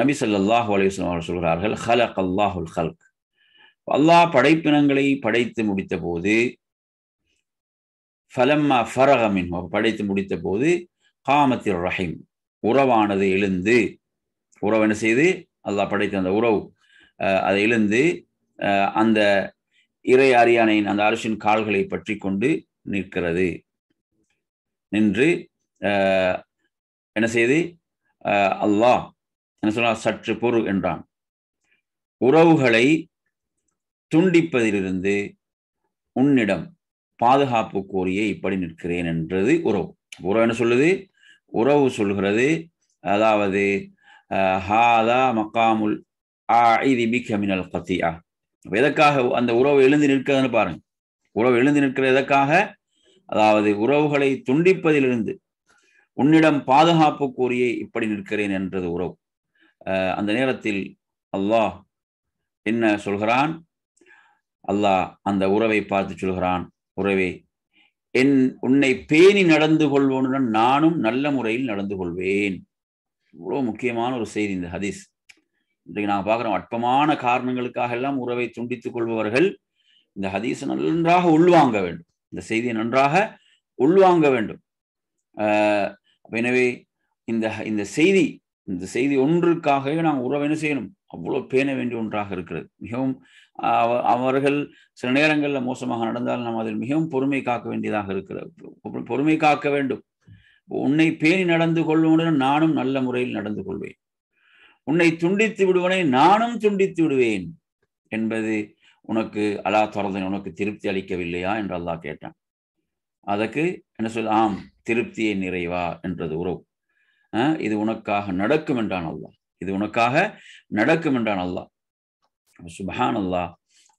நபி சல்லாஹூ அலையம் அவர்கள் சொல்கிறார்கள் ஹலக் அல்லாஹுல் ஹல்க். அல்லாஹ் படைப்பினங்களை படைத்து முடித்த போது ஃபலம்மா ஃபரகமின் படைத்து முடித்த போது காமத்தில் ரஹீம். உறவானது எழுந்து உறவு என்ன செய்து? அல்லாஹ் படைத்த அந்த உறவு அதை எழுந்து அந்த இறை அரியானையின் அந்த அரசின் கால்களை பற்றி கொண்டு நிற்கிறது. நின்று என்ன செய்து? அல்லாஹ் என்ன சொன்னால் சற்று பொறு என்றான். உறவுகளை துண்டிப்பதிலிருந்து உன்னிடம் பாதுகாப்பு கோரியே இப்படி நிற்கிறேன் என்றது உறவு. உறவு என்ன சொல்லுது? உறவு சொல்கிறது அதாவது ஹாதா மக்காமுல் ஆஇதி பிக மினல் கத்தியா. எதற்காக அந்த உறவு எழுந்து நிற்கிறதுன்னு பாருங்க. உறவு எழுந்து நிற்கிறது எதற்காக? அதாவது உறவுகளை துண்டிப்பதிலிருந்து உன்னிடம் பாதுகாப்பு கோரியே இப்படி நிற்கிறேன் என்றது உறவு. அந்த நேரத்தில் அல்லாஹ் என்ன சொல்கிறான்? அல்லாஹ் அந்த உறவை பார்த்து சொல்கிறான். உறவே என் உன்னை பேணி நடந்து கொள்வோனுடன் நானும் நல்ல முறையில் நடந்து கொள்வேன். இவ்வளோ முக்கியமான ஒரு செய்தி இந்த ஹதீஸ். இன்றைக்கு நாங்கள் பார்க்குறோம் அற்பமான காரணங்களுக்காக எல்லாம் உறவை துண்டித்துக் கொள்பவர்கள் இந்த ஹதீஸை நன்றாக உள்வாங்க வேண்டும். இந்த செய்தியை நன்றாக உள்வாங்க வேண்டும். எனவே இந்த இந்த செய்தி இந்த செய்தி ஒன்றுக்காகவே நாங்கள் உறவு என்ன செய்யணும்? அவ்வளோ பேண வேண்டிய ஒன்றாக இருக்கிறது. மிகவும் அவர்கள் சில நேரங்களில் மோசமாக நடந்தால் நாம் அதில் மிகவும் பொறுமை காக்க வேண்டியதாக இருக்கிறது. பொறுமை காக்க வேண்டும். உன்னை பேணி நடந்து கொள்வதுடன் நானும் நல்ல முறையில் நடந்து கொள்வேன். உன்னை துண்டித்து விடுவனை நானும் துண்டித்து விடுவேன் என்பது உனக்கு அலா தொடர்ந்து உனக்கு திருப்தி அளிக்கவில்லையா என்று அல்லாஹ் கேட்டான். அதற்கு என்ன சொல் ஆம் திருப்தியை நிறைவா என்றது உறவு. இது உனக்காக நடக்கும் என்றான் அல்லாஹ். இது உனக்காக நடக்கும் என்றான் அல்லாஹ். சுபஹான் அல்லாஹ்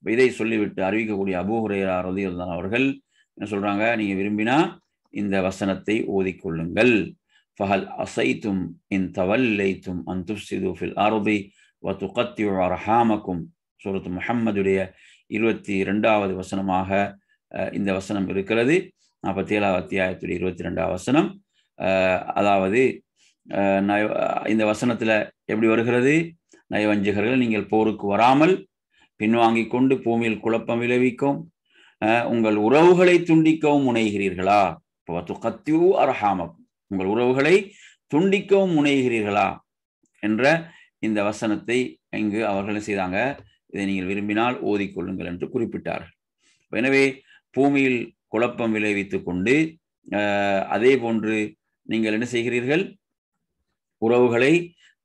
இதை சொல்லிவிட்டு அறிவிக்கக்கூடிய அபூஹுரேரா ரதி அவர்கள் என்ன சொல்றாங்க? நீங்க விரும்பினா இந்த வசனத்தை ஓதிக்கொள்ளுங்கள் ஃபஹல் அசைத்தும் இன் தவல்லைத்தும் அன் துஃப்சிது ஃபில் அர்தி வ துகத்தி அரஹாமக்கும். சூரத்து முஹம்மதுடைய இருபத்தி ரெண்டாவது வசனமாக இந்த வசனம் இருக்கிறது. நாற்பத்தி ஏழாவது அத்தியாயத்துடைய இருபத்தி ரெண்டாவது வசனம். அதாவது நய இந்த வசனத்துல எப்படி வருகிறது? நயவஞ்சகர்கள் நீங்கள் போருக்கு வராமல் பின்வாங்கி கொண்டு பூமியில் குழப்பம் விளைவிக்கும். உங்கள் உறவுகளை துண்டிக்கவும் முனைகிறீர்களா? கத்தியூ அரஹாமக்கும் உங்கள் உறவுகளை துண்டிக்கவும் முனைகிறீர்களா? என்ற இந்த வசனத்தை இங்கு அவர்கள் செய்தாங்க? இதை நீங்கள் விரும்பினால் ஓதிக்கொள்ளுங்கள் என்று குறிப்பிட்டார்கள். எனவே பூமியில் குழப்பம் விளைவித்துக் கொண்டு அதே போன்று நீங்கள் என்ன செய்கிறீர்கள்? உறவுகளை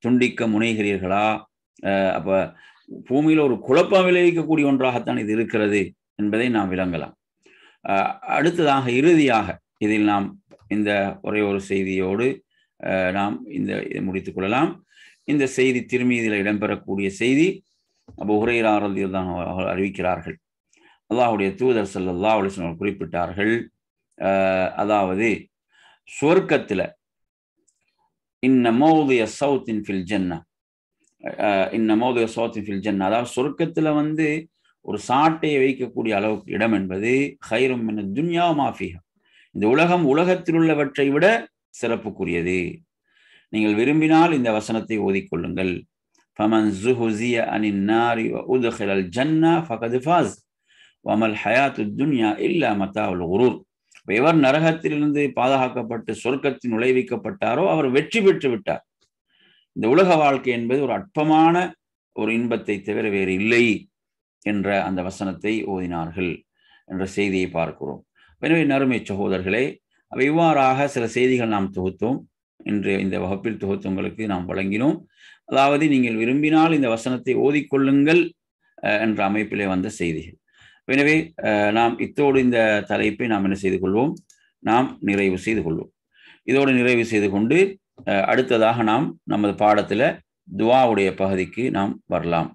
துண்டிக்க முனைகிறீர்களா? அப்ப பூமியில் ஒரு குழப்பம் விளைவிக்கக்கூடிய ஒன்றாகத்தான் இது இருக்கிறது என்பதை நாம் விளங்கலாம். அடுத்ததாக இறுதியாக இதில் நாம் இந்த ஒரே ஒரு செய்தியோடு நாம் இந்த இதை முடித்துக் கொள்ளலாம். இந்த செய்தி திரும்பி இதில் இடம்பெறக்கூடிய செய்தி அப்போ உரையிலாரதில் தான் அவர்கள் அறிவிக்கிறார்கள். அல்லாஹுடைய தூதர் சல்லா அலிஸ்லாம் குறிப்பிட்டார்கள். அதாவது சுவர்க்கத்தில் இன்ன மோதிய சவுத்தின் ஃபில் ஜன்னா. இன்ன மோதிய சவுத்தின் ஃபில் ஜென்னா. அதாவது சொர்க்கத்தில் வந்து ஒரு சாட்டையை வைக்கக்கூடிய அளவுக்கு இடம் என்பது ஹைரும் என துன்யா மாஃபியா இந்த உலகம் உலகத்தில் உள்ளவற்றை விட சிறப்புக்குரியது. நீங்கள் விரும்பினால் இந்த வசனத்தை ஓதிக்கொள்ளுங்கள் ஃபமன் ஜுஹுசிய அனின் நாரி உதுஹிலல் ஜன்னா ஃபகது ஃபாஸ். வமல் ஹயாத்து துன்யா இல்லா மத்தாவுல் குரூர். எவர் நரகத்திலிருந்து பாதுகாக்கப்பட்டு சொர்க்கத்தில் நுழைவிக்கப்பட்டாரோ அவர் வெற்றி பெற்று விட்டார். இந்த உலக வாழ்க்கை என்பது ஒரு அற்பமான ஒரு இன்பத்தை தவிர வேறு இல்லை என்ற அந்த வசனத்தை ஓதினார்கள் என்ற செய்தியை பார்க்கிறோம். எனவே நறுமை சகோதரர்களே இவ்வாறாக சில செய்திகள் நாம் தொகுத்தோம். இன்று இந்த வகுப்பில் தொகுத்து உங்களுக்கு நாம் வழங்கினோம். அதாவது நீங்கள் விரும்பினால் இந்த வசனத்தை ஓதிக்கொள்ளுங்கள் என்ற அமைப்பிலே வந்த செய்திகள். எனவே நாம் இத்தோடு இந்த தலைப்பை நாம் என்ன செய்து கொள்வோம்? நாம் நிறைவு செய்து கொள்வோம். இதோடு நிறைவு செய்து கொண்டு அடுத்ததாக நாம் நமது பாடத்தில் துவாவுடைய பகுதிக்கு நாம் வரலாம்.